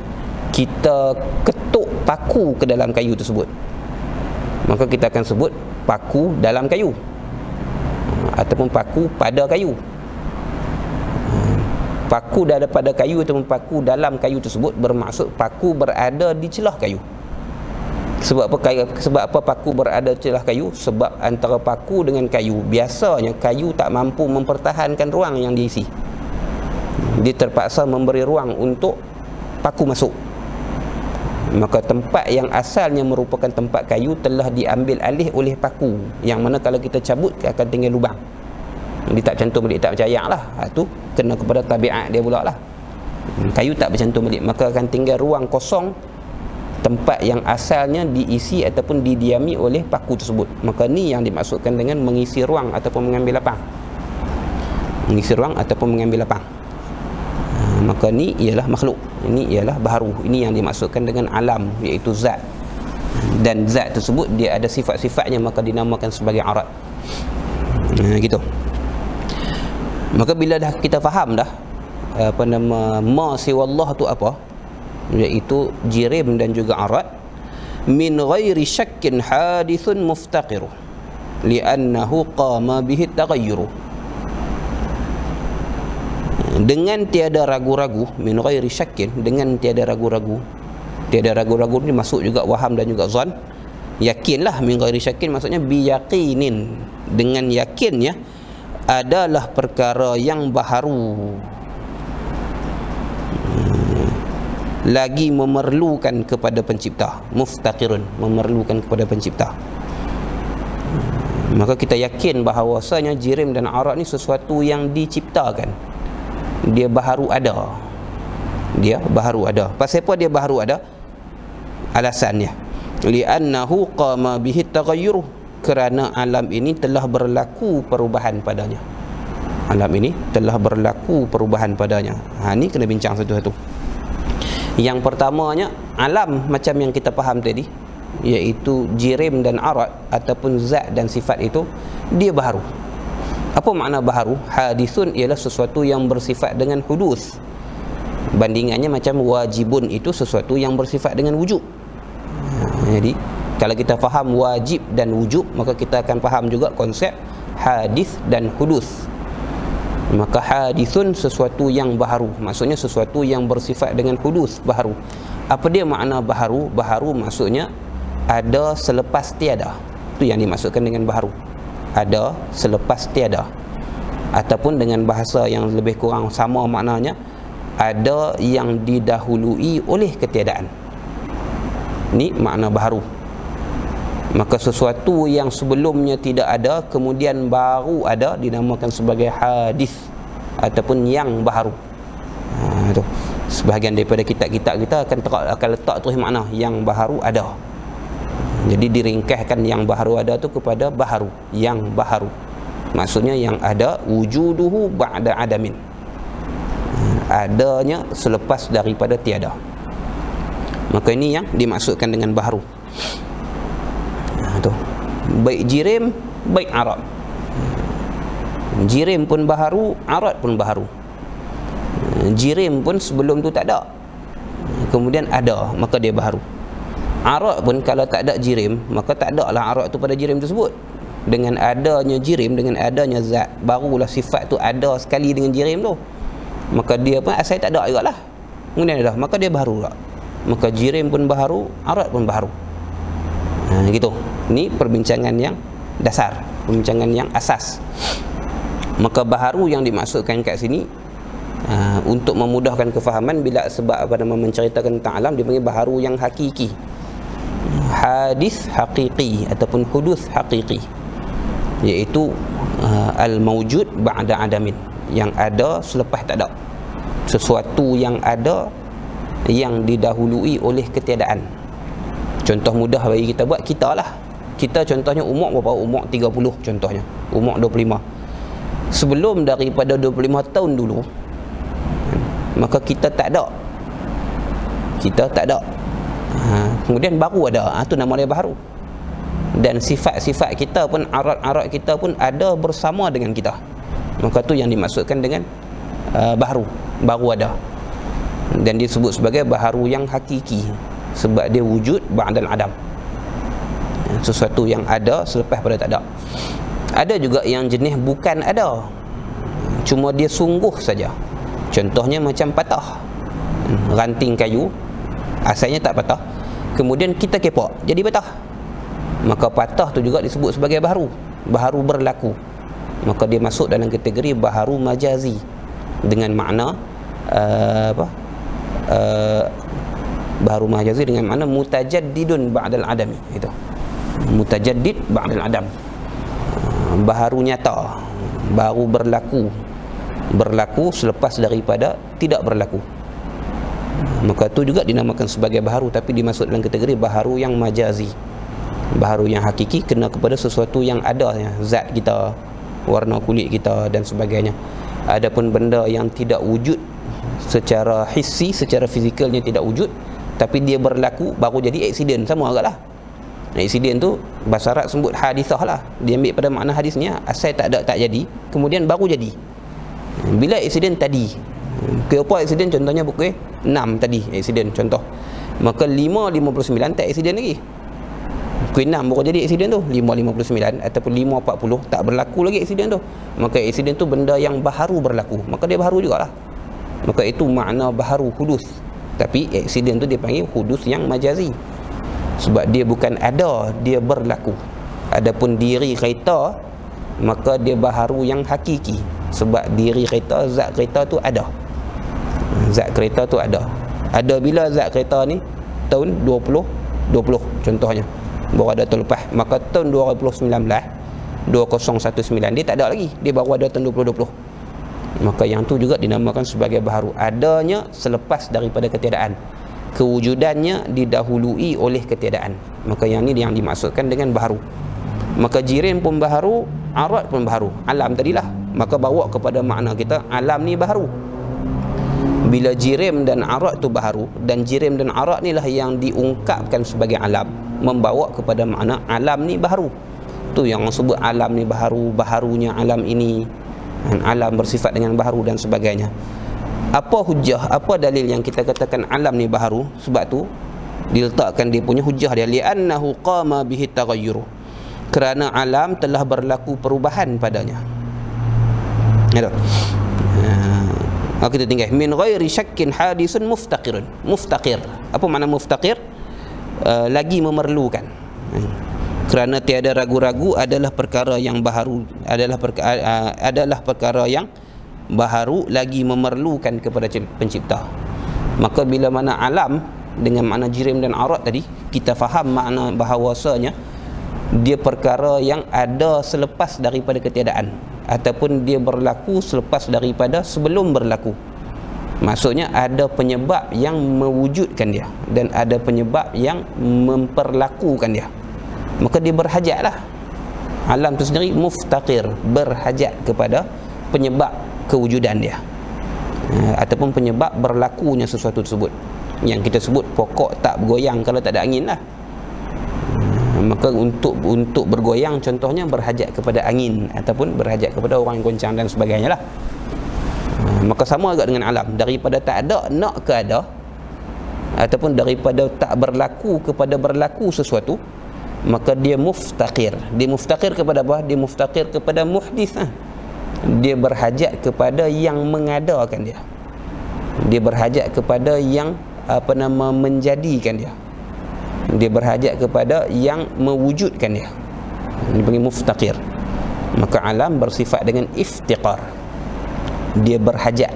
kita ketuk paku ke dalam kayu tersebut. Maka kita akan sebut paku dalam kayu. Ah, ataupun paku pada kayu. Paku daripada kayu ataupun paku dalam kayu tersebut bermaksud paku berada di celah kayu sebab apa kayu, sebab apa paku berada celah kayu? Sebab antara paku dengan kayu. Biasanya kayu tak mampu mempertahankan ruang yang diisi. Dia terpaksa memberi ruang untuk paku masuk. Maka tempat yang asalnya merupakan tempat kayu telah diambil alih oleh paku. Yang mana kalau kita cabut akan tinggal lubang. Dia tak cantum balik tak percaya lah. Ha, tu kena kepada tabiat dia pula lah. Kayu tak bercantum balik maka akan tinggal ruang kosong tempat yang asalnya diisi ataupun didiami oleh paku tersebut. Maka ni yang dimaksudkan dengan mengisi ruang ataupun mengambil lapang. Mengisi ruang ataupun mengambil lapang. Ha, maka ni ialah makhluk. Ini ialah baharu ini yang dimaksudkan dengan alam iaitu zat. Dan zat tersebut dia ada sifat-sifatnya maka dinamakan sebagai arat ha, gitu. Maka bila dah kita faham dah apa nama ma siwallah tu apa iaitu jirim dan juga arat min ghairi syakkin hadithun muftaqiru li'annahu qama bihi taghayyuru dengan tiada ragu-ragu min ghairi syakkin dengan tiada ragu-ragu. Tiada ragu-ragu ni masuk juga waham dan juga zon yakinlah min ghairi syakkin maksudnya biyaqinin. Dengan yakinnya adalah perkara yang baharu lagi memerlukan kepada pencipta. Muftaqirun memerlukan kepada pencipta. Maka kita yakin bahawasanya jirim dan arak ni sesuatu yang diciptakan. Dia baharu ada. Dia baharu ada. Pasal apa dia baharu ada? Alasannya. Li'annahu qama bihi taghayyur. Kerana alam ini telah berlaku perubahan padanya. Alam ini telah berlaku perubahan padanya. Ha ni kena bincang satu-satu yang pertamanya alam macam yang kita faham tadi iaitu jirim dan arat ataupun zat dan sifat itu dia baharu. Apa makna baharu? Hadisun ialah sesuatu yang bersifat dengan hudus. Bandingannya macam wajibun itu sesuatu yang bersifat dengan wujud. Jadi kalau kita faham wajib dan wujub maka kita akan faham juga konsep hadis dan hudus maka hadisun sesuatu yang baharu. Maksudnya sesuatu yang bersifat dengan hudus baharu. Apa dia makna baharu? Baharu maksudnya ada selepas tiada. Itu yang dimaksudkan dengan baharu. Ada selepas tiada. Ataupun dengan bahasa yang lebih kurang sama maknanya ada yang didahului oleh ketiadaan. Ni makna baharu maka sesuatu yang sebelumnya tidak ada kemudian baru ada dinamakan sebagai hadis ataupun yang baru. Ha, itu. Sebahagian daripada kitab-kitab kita akan terak, akan letak terus makna yang baru ada. Jadi diringkaskan yang baru ada tu kepada baharu yang baharu maksudnya yang ada wujuduhu ba'da adamin. Ha, adanya selepas daripada tiada. Maka ini yang dimaksudkan dengan baharu tu baik jirim baik arab. Jirim pun baharu arab pun baharu. Jirim pun sebelum tu tak ada. Kemudian ada maka dia baharu. Arab pun kalau tak ada jirim maka tak ada lah arab tu pada jirim tersebut. Dengan adanya jirim dengan adanya zat barulah sifat tu ada sekali dengan jirim tu. Maka dia pun asal tak ada juga lah kemudian ada maka dia baharu lah maka jirim pun baharu arab pun baharu ha, gitu. Ini perbincangan yang dasar perbincangan yang asas. Maka baharu yang dimaksudkan kat sini uh, untuk memudahkan kefahaman bila sebab apa nama menceritakan tentang alam dipanggil baharu yang hakiki. Hadis hakiki ataupun hudus hakiki iaitu uh, al-mawjud ba'da adamin. Yang ada selepas tak ada. Sesuatu yang ada yang didahului oleh ketiadaan contoh mudah bagi kita buat kita lah kita contohnya umur berapa? Umur 30 contohnya. Umur 25 sebelum daripada 25 tahun dulu maka kita tak ada. Kita tak ada. Ha, kemudian baru ada. Ha, tu nama dia baru. Dan sifat-sifat kita pun arat-arat kita pun ada bersama dengan kita. Maka tu yang dimaksudkan dengan uh, baru. Baru ada. Dan disebut sebagai baharu yang hakiki sebab dia wujud ba'dal adam. Sesuatu yang ada selepas pada tak ada. Ada juga yang jenis bukan ada. Cuma dia sungguh saja. Contohnya macam patah. Ranting kayu asalnya tak patah. Kemudian kita kepak jadi patah maka patah tu juga disebut sebagai baharu. Baharu berlaku. Maka dia masuk dalam kategori baharu majazi. Dengan makna uh, apa? Uh, baharu majazi dengan makna mutajaddidun ba'dal adami. Itu. Mutajaddid ba'dal adam. Uh, baharu nyata baru berlaku. Berlaku selepas daripada tidak berlaku. Maka itu juga dinamakan sebagai baharu tapi dimasuk dalam kategori baharu yang majazi baharu yang hakiki kena kepada sesuatu yang ada ya, zat kita warna kulit kita dan sebagainya. Adapun benda yang tidak wujud secara hissi secara fizikalnya tidak wujud tapi dia berlaku baru jadi aksiden sama agaklah. Aksiden tu bahasa Arab sebut hadithah lah. Dia ambil pada makna hadisnya asal tak ada tak jadi kemudian baru jadi. Bila aksiden tadi? Kenapa aksiden contohnya pukul 6 tadi aksiden contoh. Maka 5.59 tak aksiden lagi. Pukul 6 baru jadi aksiden tu 5.59 ataupun 5.40 tak berlaku lagi aksiden tu. Maka aksiden tu benda yang baharu berlaku. Maka dia baharu jugalah. Maka itu makna baharu hudus tapi aksiden tu dia panggil hudus yang majazi. Sebab dia bukan ada dia berlaku. Adapun diri kereta maka dia baharu yang hakiki. Sebab diri kereta zat kereta tu ada. Zat kereta tu ada. Ada bila zat kereta ni? Tahun 20 20 contohnya. Baru ada tahun lepas. Maka tahun 2019 2019 dia tak ada lagi. Dia baru ada tahun 2020 maka yang tu juga dinamakan sebagai baharu. Adanya selepas daripada ketiadaan. Kewujudannya didahului oleh ketiadaan. Maka yang ni yang dimaksudkan dengan baharu. Maka jirim pun baharu arat pun baharu. Alam tadilah. Maka bawa kepada makna kita alam ni baharu. Bila jirim dan arak tu baharu dan jirim dan arak ni lah yang diungkapkan sebagai alam membawa kepada makna alam ni baharu. Tu yang sebut alam ni baharu baharunya alam ini alam bersifat dengan baharu dan sebagainya. Apa hujah apa dalil yang kita katakan alam ni baharu? Sebab tu diletakkan dia punya hujah dia li'annahu qama bihi taghayyur. Kerana alam telah berlaku perubahan padanya. Ya Ha, kita tinggal. Min ghairi syakkin hadisun muftaqirun. Muftaqir. Apa makna muftaqir? Uh, lagi memerlukan. hmm. Kerana tiada ragu-ragu adalah perkara yang baharu adalah perkara, uh, adalah perkara yang baharu lagi memerlukan kepada pencipta. Maka bila mana alam dengan makna jirim dan arat tadi kita faham makna bahawasanya dia perkara yang ada selepas daripada ketiadaan ataupun dia berlaku selepas daripada sebelum berlaku. Maksudnya ada penyebab yang mewujudkan dia dan ada penyebab yang memperlakukan dia maka dia berhajatlah. Alam itu sendiri muftaqir berhajat kepada penyebab kewujudan dia. Eh, ataupun penyebab berlakunya sesuatu tersebut. Yang kita sebut pokok tak bergoyang kalau tak ada angin lah. Maka untuk untuk bergoyang contohnya berhajat kepada angin ataupun berhajat kepada orang yang goncang dan sebagainya lah. Ha, maka sama agak dengan alam. Daripada tak ada nak ke ada ataupun daripada tak berlaku kepada berlaku sesuatu maka dia muftaqir. Dia muftaqir kepada apa? dia muftaqir kepada muhdith ha? dia berhajat kepada yang mengadakan dia. Dia berhajat kepada yang apa nama menjadikan dia. Dia berhajat kepada yang mewujudkan dia. Ini panggil muftaqir. Maka alam bersifat dengan iftiqar. Dia berhajat.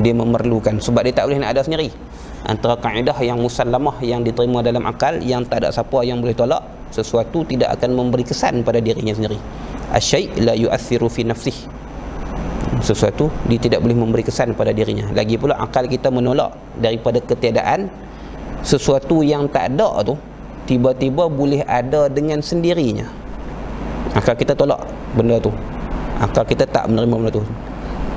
Dia memerlukan. Sebab dia tak boleh nak ada sendiri antara kaedah yang musallamah yang diterima dalam akal yang tak ada siapa yang boleh tolak sesuatu tidak akan memberi kesan pada dirinya sendiri. Asyai la yu'athiru fi nafsih. Sesuatu dia tidak boleh memberi kesan pada dirinya. Lagi pula akal kita menolak daripada ketiadaan sesuatu yang tak ada tu tiba-tiba boleh ada dengan sendirinya. Akal kita tolak benda tu. Akal kita tak menerima benda tu.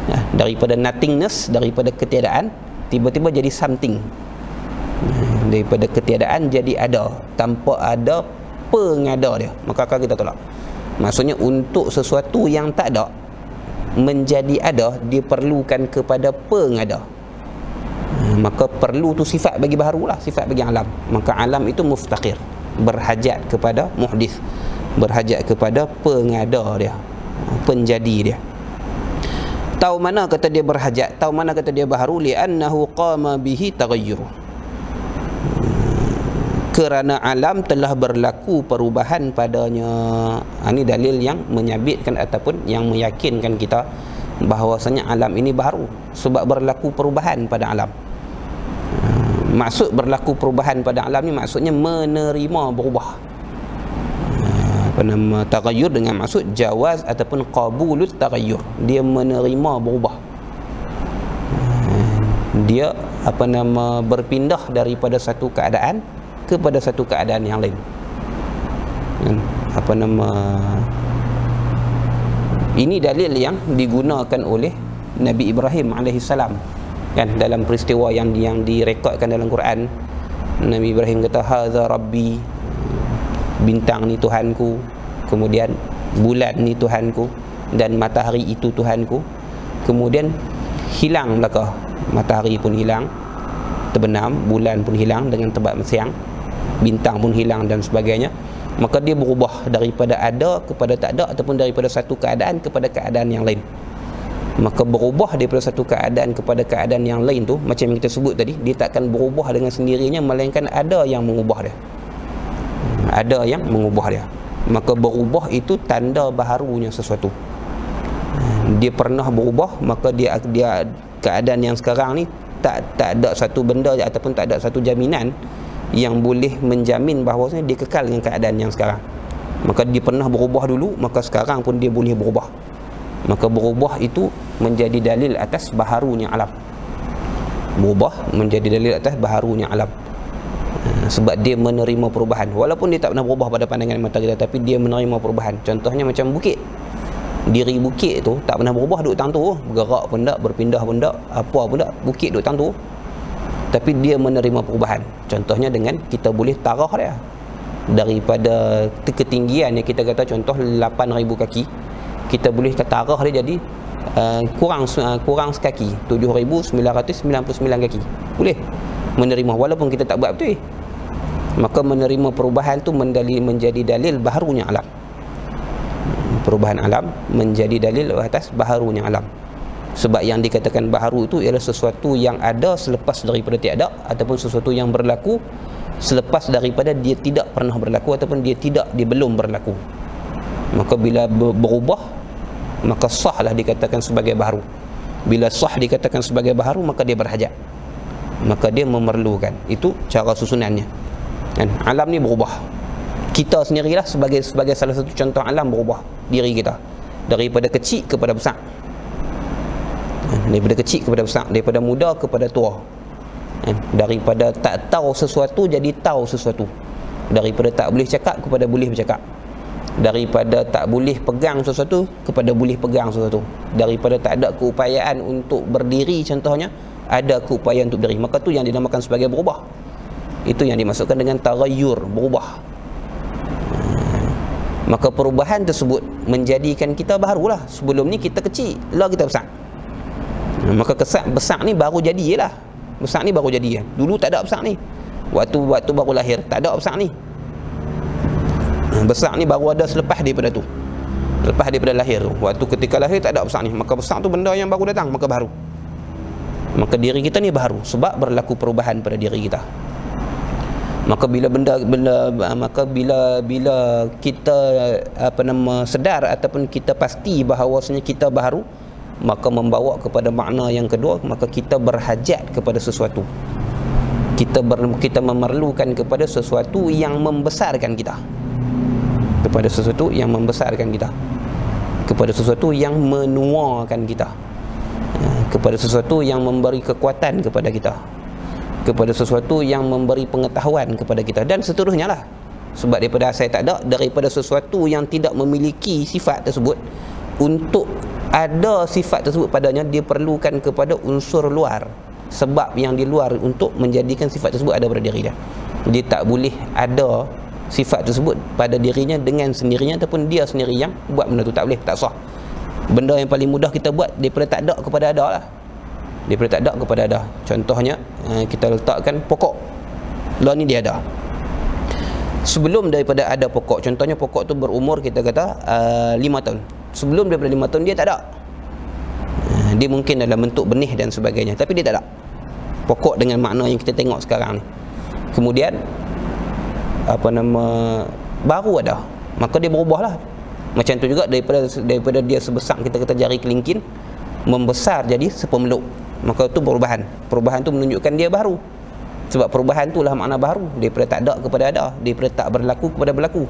Ya, daripada nothingness daripada ketiadaan tiba-tiba jadi something. Daripada ketiadaan jadi ada. Tanpa ada pengada dia. Maka akal kita tolak. Maksudnya untuk sesuatu yang tak ada menjadi ada diperlukan kepada pengada maka perlu tu sifat bagi baharu lah sifat bagi alam. Maka alam itu muftaqir. Berhajat kepada muhdis. Berhajat kepada pengada dia. Penjadi dia tahu mana kata dia berhajat tahu mana kata dia baharu li'annahu qama bihi taghayyur. Kerana alam telah berlaku perubahan padanya. Ini ha, dalil yang menyabitkan ataupun yang meyakinkan kita bahawasanya alam ini baru sebab berlaku perubahan pada alam. Maksud berlaku perubahan pada alam ni maksudnya menerima berubah apa nama taghayyur dengan maksud jawaz ataupun qabulut taghayyur. Dia menerima berubah. Dia apa nama berpindah daripada satu keadaan kepada satu keadaan yang lain. Apa nama ini dalil yang digunakan oleh Nabi Ibrahim alaihissalam kan dalam peristiwa yang yang direkodkan dalam Quran Nabi Ibrahim kata hadza rabbi bintang ni Tuhanku kemudian bulan ni Tuhanku dan matahari itu Tuhanku. Kemudian hilang belaka. Matahari pun hilang terbenam bulan pun hilang dengan tebat siang bintang pun hilang dan sebagainya. Maka dia berubah daripada ada kepada tak ada ataupun daripada satu keadaan kepada keadaan yang lain. Maka berubah daripada satu keadaan kepada keadaan yang lain tu macam yang kita sebut tadi dia takkan berubah dengan sendirinya melainkan ada yang mengubah dia ada yang mengubah dia. Maka berubah itu tanda baharunya sesuatu. Dia pernah berubah maka dia dia keadaan yang sekarang ni tak tak ada satu benda ataupun tak ada satu jaminan yang boleh menjamin bahawa dia kekal dengan keadaan yang sekarang. Maka dia pernah berubah dulu maka sekarang pun dia boleh berubah. Maka berubah itu menjadi dalil atas baharunya alam. Berubah menjadi dalil atas baharunya alam sebab dia menerima perubahan. Walaupun dia tak pernah berubah pada pandangan mata kita tapi dia menerima perubahan. Contohnya macam bukit. Diri bukit tu tak pernah berubah duduk tang tu. Bergerak pun tak berpindah pun tak apa pun tak bukit duduk tang tu. Tapi dia menerima perubahan. Contohnya dengan kita boleh tarah dia. Daripada ketinggian yang kita kata contoh 8000 kaki kita boleh tarah dia jadi uh, kurang uh, kurang sekaki. 7999 kaki. Boleh menerima walaupun kita tak buat betul maka menerima perubahan tu mendali menjadi dalil baharunya alam. Perubahan alam menjadi dalil atas baharunya alam. Sebab yang dikatakan baharu itu ialah sesuatu yang ada selepas daripada tiada ataupun sesuatu yang berlaku selepas daripada dia tidak pernah berlaku ataupun dia tidak dia belum berlaku. Maka bila berubah maka sahlah dikatakan sebagai baharu. Bila sah dikatakan sebagai baharu maka dia berhajat. Maka dia memerlukan. Itu cara susunannya kan? Alam ni berubah. Kita sendirilah sebagai sebagai salah satu contoh alam berubah diri kita. Daripada kecil kepada besar. Kan? daripada kecil kepada besar. Daripada muda kepada tua. Kan? daripada tak tahu sesuatu jadi tahu sesuatu. Daripada tak boleh cakap kepada boleh bercakap. Daripada tak boleh pegang sesuatu kepada boleh pegang sesuatu. Daripada tak ada keupayaan untuk berdiri contohnya ada keupayaan untuk berdiri. Maka tu yang dinamakan sebagai berubah itu yang dimasukkan dengan taghayyur berubah. Hmm. maka perubahan tersebut menjadikan kita barulah. Sebelum ni kita kecil lah kita besar. Hmm. maka kesan besar ni baru jadi lah. Besar ni baru jadi dulu tak ada besar ni. Waktu waktu baru lahir tak ada besar ni. Hmm. besar ni baru ada selepas daripada tu. Lepas daripada lahir tu. Waktu ketika lahir tak ada besar ni. Maka besar tu benda yang baru datang maka baru. Maka diri kita ni baru sebab berlaku perubahan pada diri kita maka bila benda benda maka bila bila kita apa nama sedar ataupun kita pasti bahawasanya kita baharu maka membawa kepada makna yang kedua maka kita berhajat kepada sesuatu. Kita ber, kita memerlukan kepada sesuatu yang membesarkan kita. Kepada sesuatu yang membesarkan kita. Kepada sesuatu yang menuakan kita. Kepada sesuatu yang memberi kekuatan kepada kita kepada sesuatu yang memberi pengetahuan kepada kita. Dan seterusnya lah. Sebab daripada saya tak ada daripada sesuatu yang tidak memiliki sifat tersebut untuk ada sifat tersebut padanya dia perlukan kepada unsur luar. Sebab yang di luar untuk menjadikan sifat tersebut ada pada diri dia dia tak boleh ada sifat tersebut pada dirinya dengan sendirinya ataupun dia sendiri yang buat benda tu. Tak boleh tak sah. Benda yang paling mudah kita buat daripada tak ada kepada ada lah daripada tak ada kepada ada. Contohnya eh, kita letakkan pokok. Lah ni dia ada. Sebelum daripada ada pokok contohnya pokok tu berumur kita kata uh, tahun. Sebelum daripada lima tahun dia tak ada. Uh, dia mungkin dalam bentuk benih dan sebagainya tapi dia tak ada. Pokok dengan makna yang kita tengok sekarang ni. Kemudian apa nama baru ada. Maka dia berubah lah macam tu juga daripada daripada dia sebesar kita kata jari kelingkin membesar jadi sepemeluk maka itu perubahan. Perubahan itu menunjukkan dia baru. Sebab perubahan tu lah makna baru. Daripada tak ada kepada ada. Daripada tak berlaku kepada berlaku.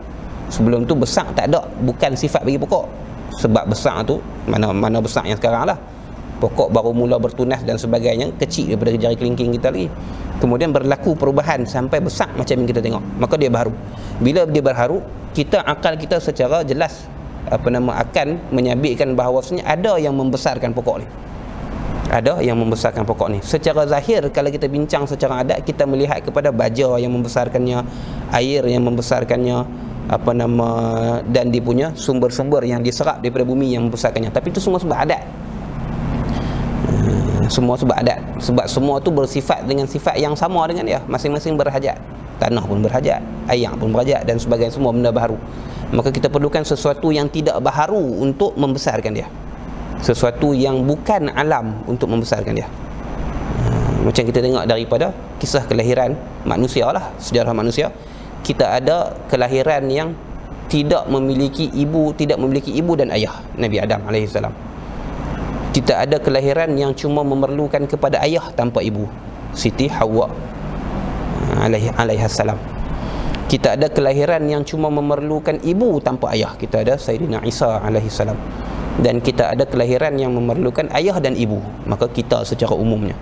Sebelum tu besar tak ada. Bukan sifat bagi pokok. Sebab besar tu mana mana besar yang sekarang lah. Pokok baru mula bertunas dan sebagainya. Kecil daripada jari kelingking kita lagi. Kemudian berlaku perubahan sampai besar macam yang kita tengok. Maka dia baru. Bila dia berharu kita akal kita secara jelas apa nama akan menyabitkan bahawasanya ada yang membesarkan pokok ni ada yang membesarkan pokok ni. Secara zahir kalau kita bincang secara adat kita melihat kepada baja yang membesarkannya air yang membesarkannya apa nama dan dia punya sumber-sumber yang diserap daripada bumi yang membesarkannya. Tapi itu semua sebab adat. Semua sebab adat. Sebab semua tu bersifat dengan sifat yang sama dengan dia. Masing-masing berhajat. Tanah pun berhajat. Air pun berhajat. Dan sebagainya. Semua benda baharu. Maka kita perlukan sesuatu yang tidak baharu untuk membesarkan dia sesuatu yang bukan alam untuk membesarkan dia. Hmm, macam kita tengok daripada kisah kelahiran manusia lah sejarah manusia kita ada kelahiran yang tidak memiliki ibu tidak memiliki ibu dan ayah Nabi Adam alaihissalam kita ada kelahiran yang cuma memerlukan kepada ayah tanpa ibu Siti Hawa alaihi alaihissalam kita ada kelahiran yang cuma memerlukan ibu tanpa ayah. Kita ada Sayyidina Isa alaihissalam dan kita ada kelahiran yang memerlukan ayah dan ibu. Maka kita secara umumnya.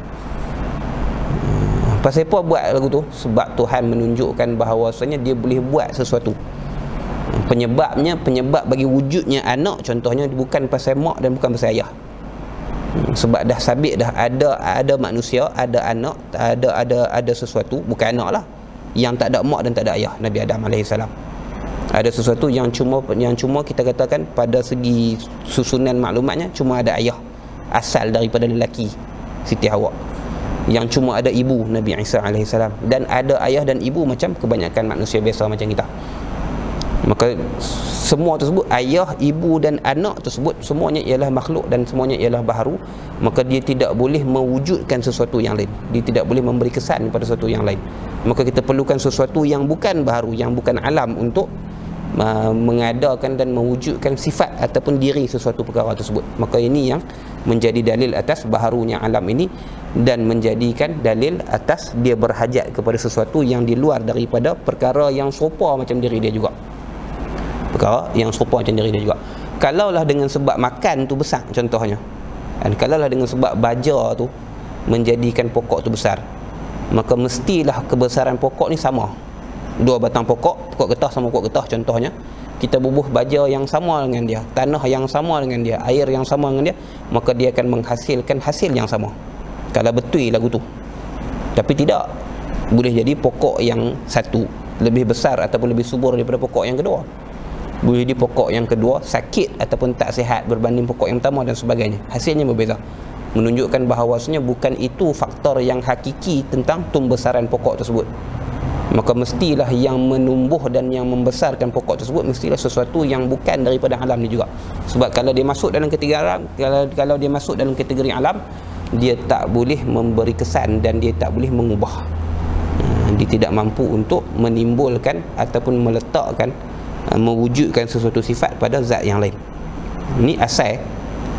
Hmm, pasal apa buat lagu tu? Sebab Tuhan menunjukkan bahawasanya dia boleh buat sesuatu. Penyebabnya penyebab bagi wujudnya anak contohnya bukan pasal mak dan bukan pasal ayah. Hmm, sebab dah sabit dah ada ada manusia ada anak ada ada ada sesuatu bukan anak lah yang tak ada mak dan tak ada ayah Nabi Adam alaihissalam ada sesuatu yang cuma yang cuma kita katakan pada segi susunan maklumatnya cuma ada ayah asal daripada lelaki Siti Hawa. Yang cuma ada ibu Nabi Isa alaihissalam dan ada ayah dan ibu macam kebanyakan manusia biasa macam kita. Maka semua tersebut ayah, ibu dan anak tersebut semuanya ialah makhluk dan semuanya ialah baharu. Maka dia tidak boleh mewujudkan sesuatu yang lain. Dia tidak boleh memberi kesan pada sesuatu yang lain. Maka kita perlukan sesuatu yang bukan baharu yang bukan alam untuk uh, mengadakan dan mewujudkan sifat ataupun diri sesuatu perkara tersebut. Maka ini yang menjadi dalil atas baharunya alam ini dan menjadikan dalil atas dia berhajat kepada sesuatu yang di luar daripada perkara yang serupa macam diri dia juga. Perkara yang serupa macam diri dia juga. Kalaulah dengan sebab makan tu besar contohnya. Dan kalaulah dengan sebab baja tu menjadikan pokok tu besar maka mestilah kebesaran pokok ni sama dua batang pokok pokok getah sama pokok getah contohnya. Kita bubuh baja yang sama dengan dia tanah yang sama dengan dia air yang sama dengan dia maka dia akan menghasilkan hasil yang sama. Kalau betul lagu tu. Tapi tidak. Boleh jadi pokok yang satu lebih besar ataupun lebih subur daripada pokok yang kedua. Boleh di pokok yang kedua sakit ataupun tak sihat berbanding pokok yang pertama dan sebagainya. Hasilnya berbeza. Menunjukkan bahawasanya bukan itu faktor yang hakiki tentang tumbesaran pokok tersebut maka mestilah yang menumbuh dan yang membesarkan pokok tersebut mestilah sesuatu yang bukan daripada alam ni juga. Sebab kalau dia masuk dalam kategori alam kalau, kalau dia masuk dalam kategori alam dia tak boleh memberi kesan dan dia tak boleh mengubah. Hmm, dia tidak mampu untuk menimbulkan ataupun meletakkan Uh, mewujudkan sesuatu sifat pada zat yang lain. Ini asal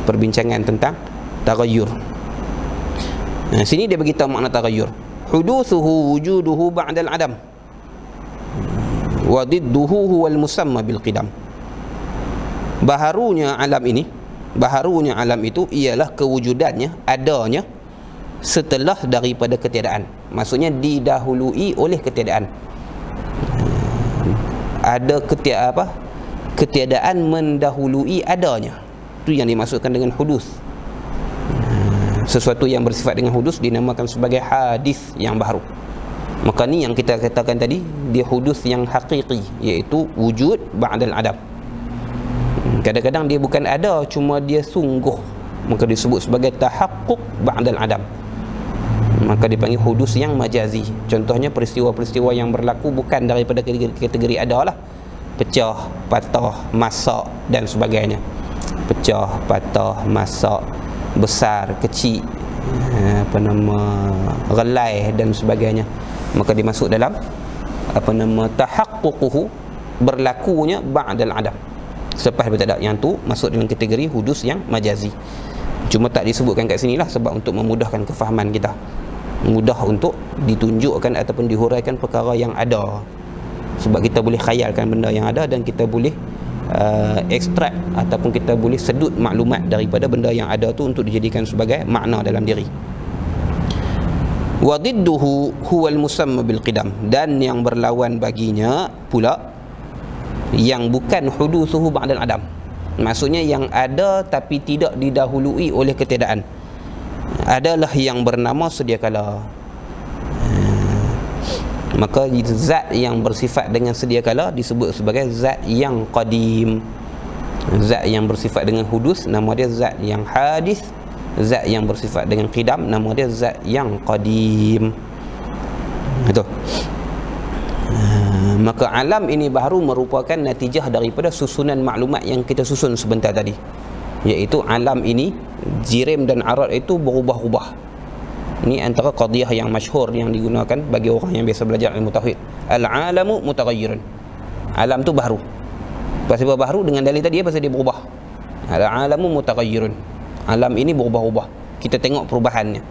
perbincangan tentang tagayyur nah, sini dia beritahu makna tagayyur huduthuhu wujuduhu ba'dal adam wa didduhu huwal musamma bil qidam baharunya alam ini baharunya alam itu ialah kewujudannya adanya setelah daripada ketiadaan. Maksudnya didahului oleh ketiadaan. Ada ketiak apa? ketiadaan mendahului adanya. Itu yang dimaksudkan dengan hudus sesuatu yang bersifat dengan hudus dinamakan sebagai hadis yang baru. Maka ni yang kita katakan tadi dia hudus yang hakiki iaitu wujud ba'dal hmm, kadang-kadang dia bukan ada cuma dia sungguh. Maka disebut sebagai tahakkuk ba'dal adam maka dipanggil hudus yang majazi. Contohnya peristiwa-peristiwa yang berlaku bukan daripada kategori, kategori ada lah. Pecah, patah, masak dan sebagainya. Pecah, patah, masak besar, kecil eh, apa nama relai dan sebagainya. Maka dimasuk dalam apa nama tahaqququhu berlakunya ba'dal adam. Selepas daripada yang tu masuk dalam kategori hudus yang majazi. Cuma tak disebutkan kat sini lah sebab untuk memudahkan kefahaman kita. Mudah untuk ditunjukkan ataupun dihuraikan perkara yang ada. Sebab kita boleh khayalkan benda yang ada dan kita boleh uh, ekstrak ataupun kita boleh sedut maklumat daripada benda yang ada tu untuk dijadikan sebagai makna dalam diri. Wadidduhu huwal musamma bil qidam. Dan yang berlawan baginya pula yang bukan hudusuhu ba'dal adam. Maksudnya yang ada tapi tidak didahului oleh ketiadaan. Adalah yang bernama sedia kala hmm. Maka zat yang bersifat dengan sedia kala disebut sebagai zat yang qadim. Zat yang bersifat dengan hudus nama dia zat yang hadis. Zat yang bersifat dengan qidam nama dia zat yang qadim. Itu. Hmm, maka alam ini baru merupakan natijah daripada susunan maklumat yang kita susun sebentar tadi. Iaitu alam ini jirim dan arad itu berubah-ubah ini antara qadiyah yang masyhur yang digunakan bagi orang yang biasa belajar ilmu tauhid. Al-alamu mutaghayyirun. Alam tu baru. Pasal baru? Dengan dalil tadi pasal dia berubah. Al-alamu mutaghayyirun. Alam ini berubah-ubah. Kita tengok perubahannya.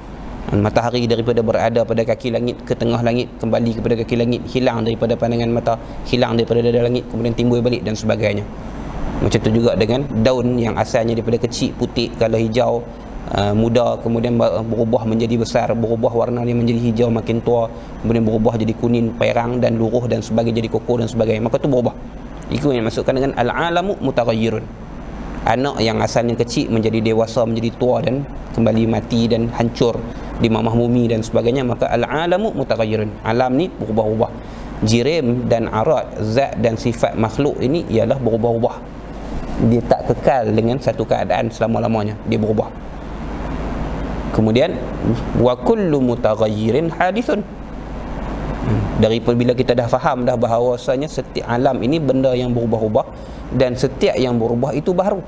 Matahari daripada berada pada kaki langit ke tengah langit kembali kepada kaki langit hilang daripada pandangan mata hilang daripada dada langit kemudian timbul balik dan sebagainya. Macam tu juga dengan daun yang asalnya daripada kecil putih kalau hijau uh, muda kemudian berubah menjadi besar berubah warna dia menjadi hijau makin tua kemudian berubah jadi kuning perang dan luruh dan sebagainya jadi kokoh dan sebagainya. Maka tu berubah. Itu yang masukkan dengan al-alamu mutaghayyirun. Anak yang asalnya kecil menjadi dewasa menjadi tua dan kembali mati dan hancur di mamah bumi dan sebagainya maka al-alamu mutaghayyirun. Alam ni berubah-ubah. Jirim dan arad zat dan sifat makhluk ini ialah berubah-ubah. Dia tak kekal dengan satu keadaan selama-lamanya. Dia berubah kemudian wa kullu mutaghayyirin hadithun. Dari bila kita dah faham dah bahawasanya setiap alam ini benda yang berubah-ubah dan setiap yang berubah itu baru.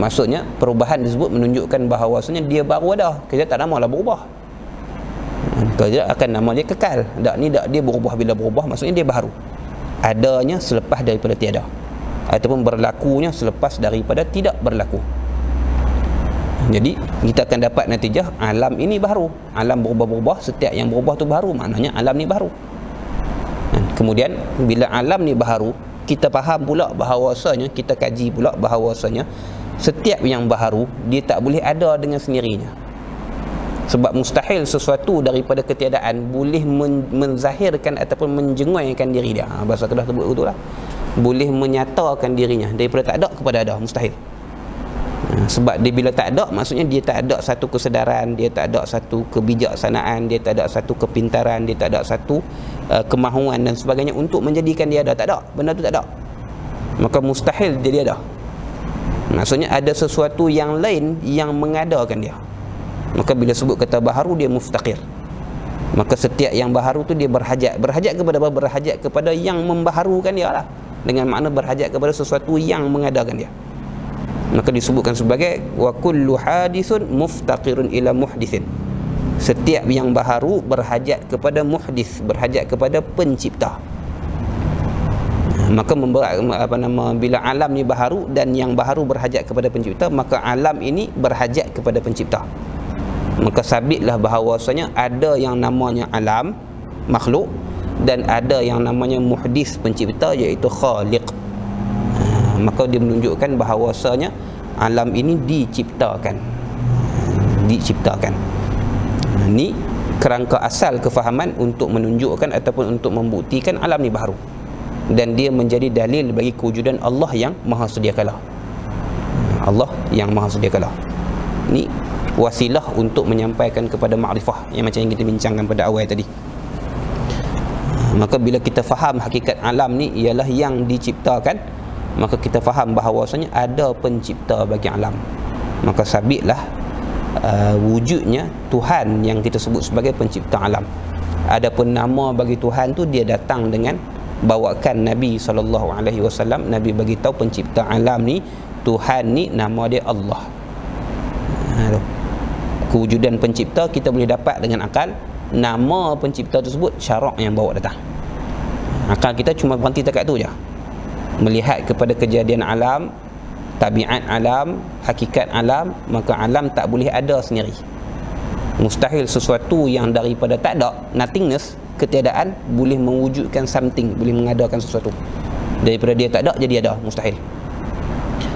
Maksudnya perubahan disebut menunjukkan bahawasanya dia baru ada. Kita tak namalah berubah. Kerja akan nama dia kekal. Tak ni tak dia berubah bila berubah maksudnya dia baru. Adanya selepas daripada tiada. Ataupun berlakunya selepas daripada tidak berlaku jadi kita akan dapat natijah alam ini baru. Alam berubah-ubah setiap yang berubah tu baru. Maknanya alam ni baru. Kemudian bila alam ni baru kita faham pula bahawasanya kita kaji pula bahawasanya setiap yang baru dia tak boleh ada dengan sendirinya. Sebab mustahil sesuatu daripada ketiadaan boleh men- menzahirkan ataupun menjenguaikan diri dia. Ha, bahasa kedah sebut betul lah. Boleh menyatakan dirinya. Daripada tak ada kepada ada mustahil. Ha, sebab dia bila tak ada maksudnya dia tak ada satu kesedaran dia tak ada satu kebijaksanaan dia tak ada satu kepintaran dia tak ada satu uh, kemahuan dan sebagainya untuk menjadikan dia ada. Tak ada. Benda tu tak ada. Maka mustahil dia ada. Maksudnya ada sesuatu yang lain yang mengadakan dia. Maka bila sebut kata baharu dia muftaqir. Maka setiap yang baharu tu dia berhajat. Berhajat kepada apa? Berhajat kepada yang membaharukan dia lah. Dengan makna berhajat kepada sesuatu yang mengadakan dia maka disebutkan sebagai wa kullu hadisun muftaqirun ila muhdithin. Setiap yang baharu berhajat kepada muhdis berhajat kepada pencipta. Maka memberat, apa nama bila alam ni baharu dan yang baharu berhajat kepada pencipta maka alam ini berhajat kepada pencipta. Maka sabitlah bahawasanya ada yang namanya alam makhluk dan ada yang namanya muhdis pencipta iaitu khaliq maka dia menunjukkan bahawasanya alam ini diciptakan. Diciptakan. Ini kerangka asal kefahaman untuk menunjukkan ataupun untuk membuktikan alam ni baru. Dan dia menjadi dalil bagi kewujudan Allah yang maha sedia kala Allah yang maha sedia kala ni wasilah untuk menyampaikan kepada makrifah yang macam yang kita bincangkan pada awal tadi. Maka bila kita faham hakikat alam ni ialah yang diciptakan maka kita faham bahawasanya ada pencipta bagi alam. Maka sabitlah uh, wujudnya Tuhan yang kita sebut sebagai pencipta alam. Adapun nama bagi Tuhan tu dia datang dengan bawakan Nabi saw. Nabi bagi tahu pencipta alam ni Tuhan ni nama dia Allah. Ha, kewujudan pencipta kita boleh dapat dengan akal. Nama pencipta tersebut syarak yang bawa datang. Akal kita cuma berhenti dekat tu je melihat kepada kejadian alam tabiat alam hakikat alam maka alam tak boleh ada sendiri. Mustahil sesuatu yang daripada tak ada nothingness ketiadaan boleh mewujudkan something boleh mengadakan sesuatu. Daripada dia tak ada jadi ada mustahil.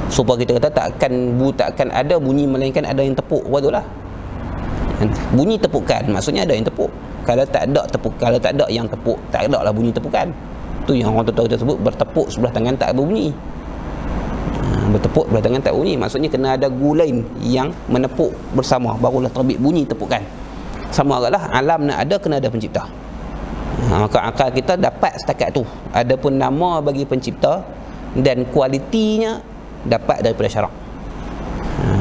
Supaya kita kata takkan bu takkan ada bunyi melainkan ada yang tepuk betul lah. Bunyi tepukan maksudnya ada yang tepuk. Kalau tak ada tepuk. Kalau tak ada yang tepuk. Tak ada lah bunyi tepukan tu yang orang tua kita sebut bertepuk sebelah tangan tak berbunyi. Ha, bertepuk sebelah tangan tak bunyi maksudnya kena ada gulain yang menepuk bersama. Barulah terbit bunyi tepukan. Sama agaklah alam nak ada kena ada pencipta. Ha, maka akal kita dapat setakat tu. Adapun nama bagi pencipta dan kualitinya dapat daripada syarak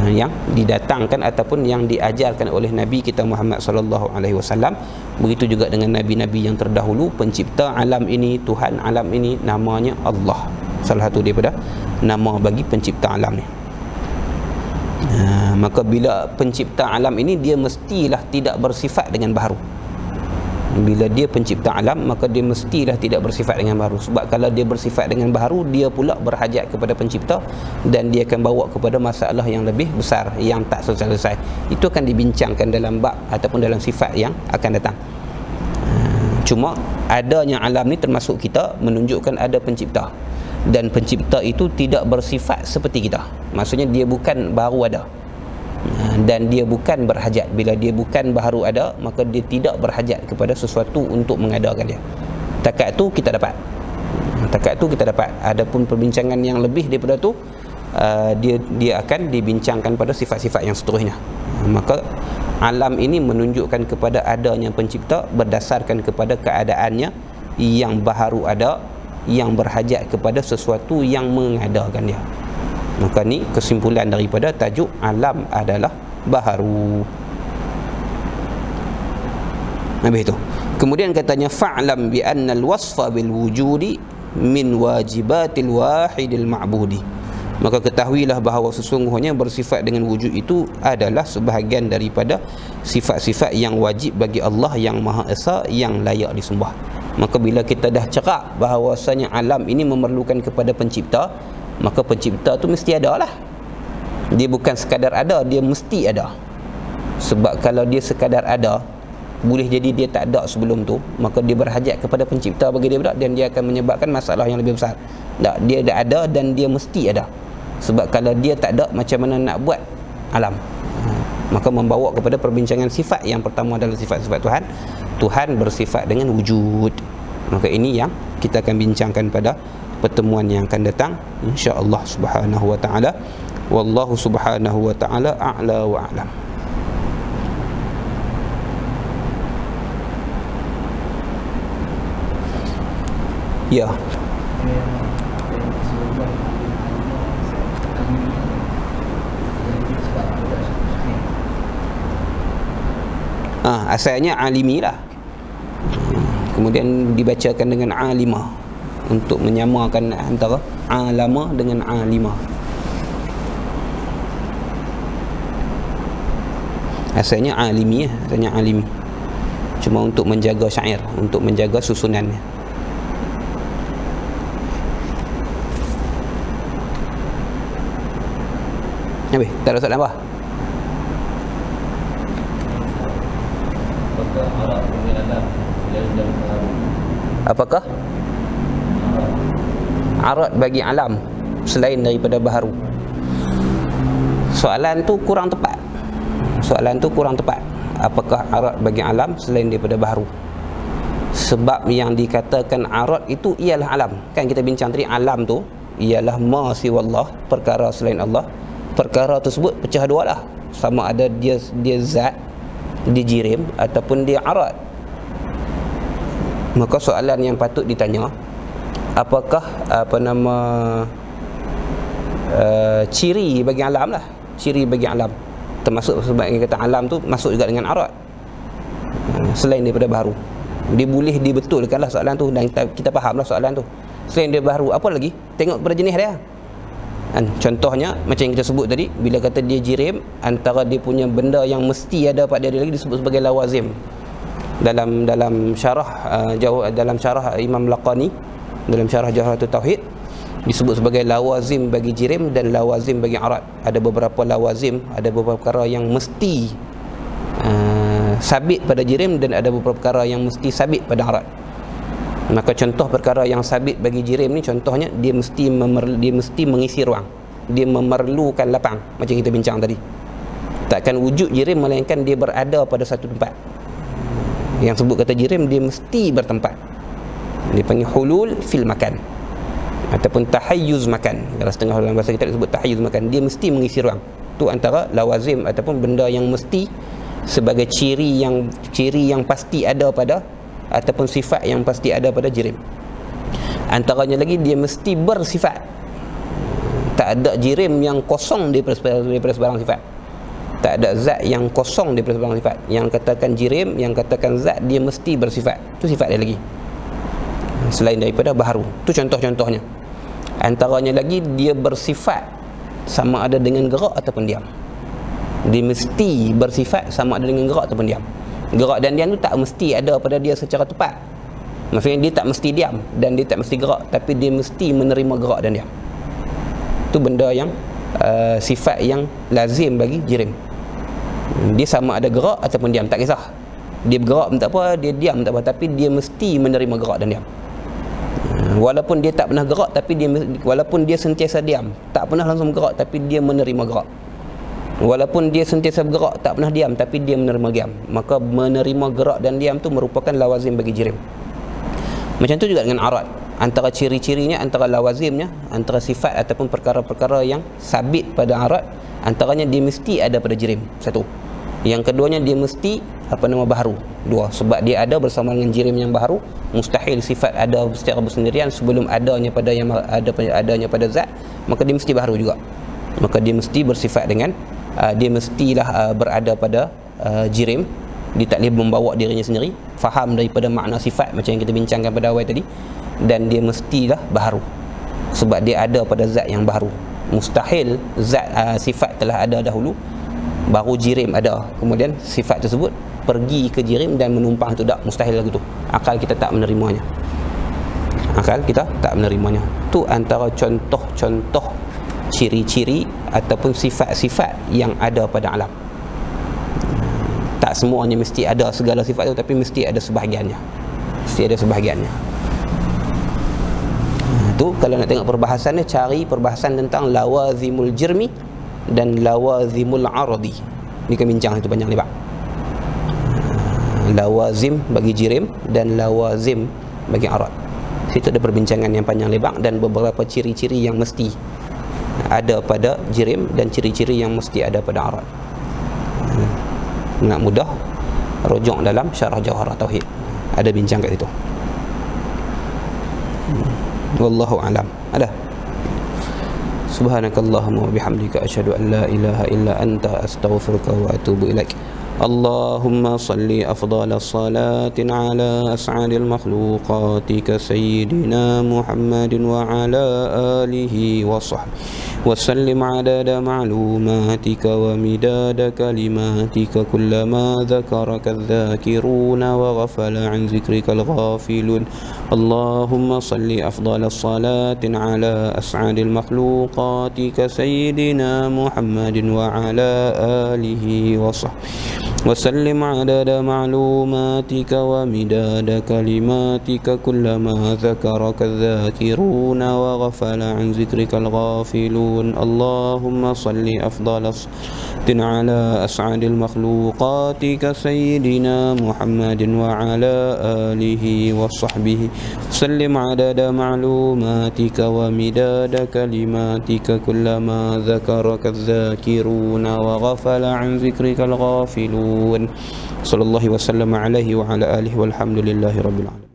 yang didatangkan ataupun yang diajarkan oleh Nabi kita Muhammad sallallahu alaihi wasallam. Begitu juga dengan nabi-nabi yang terdahulu pencipta alam ini Tuhan alam ini namanya Allah. Salah satu daripada nama bagi pencipta alam ni. Uh, maka bila pencipta alam ini dia mestilah tidak bersifat dengan baharu bila dia pencipta alam maka dia mestilah tidak bersifat dengan baharu sebab kalau dia bersifat dengan baharu dia pula berhajat kepada pencipta dan dia akan bawa kepada masalah yang lebih besar yang tak selesai-selesai. Itu akan dibincangkan dalam bab ataupun dalam sifat yang akan datang. Hmm, cuma adanya alam ni termasuk kita menunjukkan ada pencipta. Dan pencipta itu tidak bersifat seperti kita. Maksudnya dia bukan baru ada dan dia bukan berhajat. Bila dia bukan baharu ada maka dia tidak berhajat kepada sesuatu untuk mengadakan dia. Takat tu kita dapat. Takat tu kita dapat. Adapun perbincangan yang lebih daripada tu uh, dia dia akan dibincangkan pada sifat-sifat yang seterusnya. Maka alam ini menunjukkan kepada adanya pencipta berdasarkan kepada keadaannya yang baharu ada yang berhajat kepada sesuatu yang mengadakan dia. Maka ni kesimpulan daripada tajuk alam adalah baharu habis itu kemudian katanya fa'lam bi anna al-wasfa bil wujudi min wajibatil wahidil ma'budi. Maka ketahuilah bahawa sesungguhnya bersifat dengan wujud itu adalah sebahagian daripada sifat-sifat yang wajib bagi Allah yang Maha Esa yang layak disembah. Maka bila kita dah cakap bahawasanya alam ini memerlukan kepada pencipta maka pencipta tu mesti ada lah dia bukan sekadar ada dia mesti ada. Sebab kalau dia sekadar ada boleh jadi dia tak ada sebelum tu maka dia berhajat kepada pencipta bagi dia pula dan dia akan menyebabkan masalah yang lebih besar. Tak dia dah ada dan dia mesti ada. Sebab kalau dia tak ada macam mana nak buat alam? Ha. maka membawa kepada perbincangan sifat. Yang pertama adalah sifat-sifat Tuhan. Tuhan bersifat dengan wujud. Maka ini yang kita akan bincangkan pada pertemuan yang akan datang insya-Allah Subhanahu wa taala wallahu subhanahu wa taala a'la wa a'lam. Ya. Ah, asalnya alimi lah. Kemudian dibacakan dengan alimah untuk menyamakan antara alama dengan alima asalnya alimi ya asalnya alimi cuma untuk menjaga syair untuk menjaga susunannya Habis, tak ada soalan apa? Apakah? arat bagi alam selain daripada baharu soalan tu kurang tepat soalan tu kurang tepat. Apakah arat bagi alam selain daripada baharu sebab yang dikatakan arat itu ialah alam. Kan kita bincang tadi alam tu ialah ma siwallah perkara selain Allah. Perkara tersebut pecah dua lah. Sama ada dia dia zat dia jirim ataupun dia arat maka soalan yang patut ditanya apakah apa nama uh, ciri bagi alam lah. Ciri bagi alam termasuk sebab yang kata alam tu masuk juga dengan arat uh, selain daripada baru. Dia boleh dibetulkan lah soalan tu dan kita, kita faham lah soalan tu. Selain dia baru apa lagi? Tengok pada jenis dia. Kan contohnya macam yang kita sebut tadi bila kata dia jirim antara dia punya benda yang mesti ada pada dia lagi disebut sebagai lawazim. Dalam dalam syarah uh, jauh dalam syarah Imam Laqani dalam syarah Jawharatul Tauhid disebut sebagai lawazim bagi jirim dan lawazim bagi arat ada beberapa lawazim ada beberapa perkara yang mesti uh, sabit pada jirim dan ada beberapa perkara yang mesti sabit pada arat maka contoh perkara yang sabit bagi jirim ni contohnya dia mesti dia mesti mengisi ruang. Dia memerlukan lapang macam kita bincang tadi. Takkan wujud jirim melainkan dia berada pada satu tempat. Yang sebut kata jirim dia mesti bertempat. Dia panggil hulul fil makan ataupun tahayyuz makan. Kalau setengah dalam bahasa kita disebut tahayyuz makan. Dia mesti mengisi ruang. Tu antara lawazim ataupun benda yang mesti sebagai ciri yang ciri yang pasti ada pada ataupun sifat yang pasti ada pada jirim. Antaranya lagi dia mesti bersifat. Tak ada jirim yang kosong daripada, daripada sebarang sifat. Tak ada zat yang kosong daripada sebarang sifat. Yang katakan jirim yang katakan zat dia mesti bersifat. Tu sifat dia lagi. Selain daripada baharu. Tu contoh-contohnya antaranya lagi dia bersifat sama ada dengan gerak ataupun diam. Dia mesti bersifat sama ada dengan gerak ataupun diam. Gerak dan diam tu tak mesti ada pada dia secara tepat. Maksudnya dia tak mesti diam dan dia tak mesti gerak tapi dia mesti menerima gerak dan diam. Tu benda yang uh, sifat yang lazim bagi jirim. Dia sama ada gerak ataupun diam tak kisah. Dia bergerak pun tak apa dia diam tak apa tapi dia mesti menerima gerak dan diam walaupun dia tak pernah gerak tapi dia walaupun dia sentiasa diam tak pernah langsung gerak tapi dia menerima gerak. Walaupun dia sentiasa bergerak tak pernah diam tapi dia menerima diam. Maka menerima gerak dan diam tu merupakan lawazim bagi jirim. Macam tu juga dengan arat antara ciri-cirinya antara lawazimnya antara sifat ataupun perkara-perkara yang sabit pada arat antaranya dia mesti ada pada jirim. Satu yang keduanya dia mesti apa nama baharu dua sebab dia ada bersama dengan jirim yang baharu mustahil sifat ada secara bersendirian sebelum adanya pada yang ada adanya pada zat maka dia mesti baharu juga. Maka dia mesti bersifat dengan uh, dia mestilah uh, berada pada uh, jirim. Dia tak boleh membawa dirinya sendiri. Faham daripada makna sifat macam yang kita bincangkan pada awal tadi. Dan dia mestilah baharu sebab dia ada pada zat yang baharu mustahil zat uh, sifat telah ada dahulu baru jirim ada. Kemudian sifat tersebut pergi ke jirim dan menumpang itu tak mustahil lagu tu akal kita tak menerimanya. Akal kita tak menerimanya. Tu antara contoh-contoh ciri-ciri ataupun sifat-sifat yang ada pada alam. Tak semuanya mesti ada segala sifat itu tapi mesti ada sebahagiannya. Mesti ada sebahagiannya. Tu kalau nak tengok perbahasannya cari perbahasan tentang lawazimul jirmi dan lawazimul aradi ni kami bincang itu banyak lebar. Lawazim bagi jirim dan lawazim bagi arad. Situ ada perbincangan yang panjang lebar dan beberapa ciri-ciri yang mesti ada pada jirim dan ciri-ciri yang mesti ada pada arad. Nak mudah rujuk dalam syarah jawhar tauhid. Ada bincang kat situ. Wallahu alam. Ada subhanakallahumma wa bihamdika asyhadu an la ilaha illa anta astaghfiruka wa atubu ilaik اللهم صل أفضل صلاة على أسعد المخلوقات كسيدنا محمد وعلى آله وصحبه وسلم عدد معلوماتك ومداد كلماتك كلما ذكرك الذاكرون وغفل عن ذكرك الغافلون. اللهم صل أفضل الصلاة على أسعد المخلوقات كسيدنا محمد وعلى آله وصحبه. وسلم عدد معلوماتك ومداد كلماتك كلما ذكرك الذاكرون وغفل عن ذكرك الغافلون اللهم صل أفضل صلاة على أسعد المخلوقات كسيدنا محمد وعلى آله وصحبه سلم عدد معلوماتك ومداد كلماتك كلما ذكرك الذاكرون وغفل عن ذكرك الغافلون صلى الله وسلم عليه وعلى آله والحمد لله رب العالمين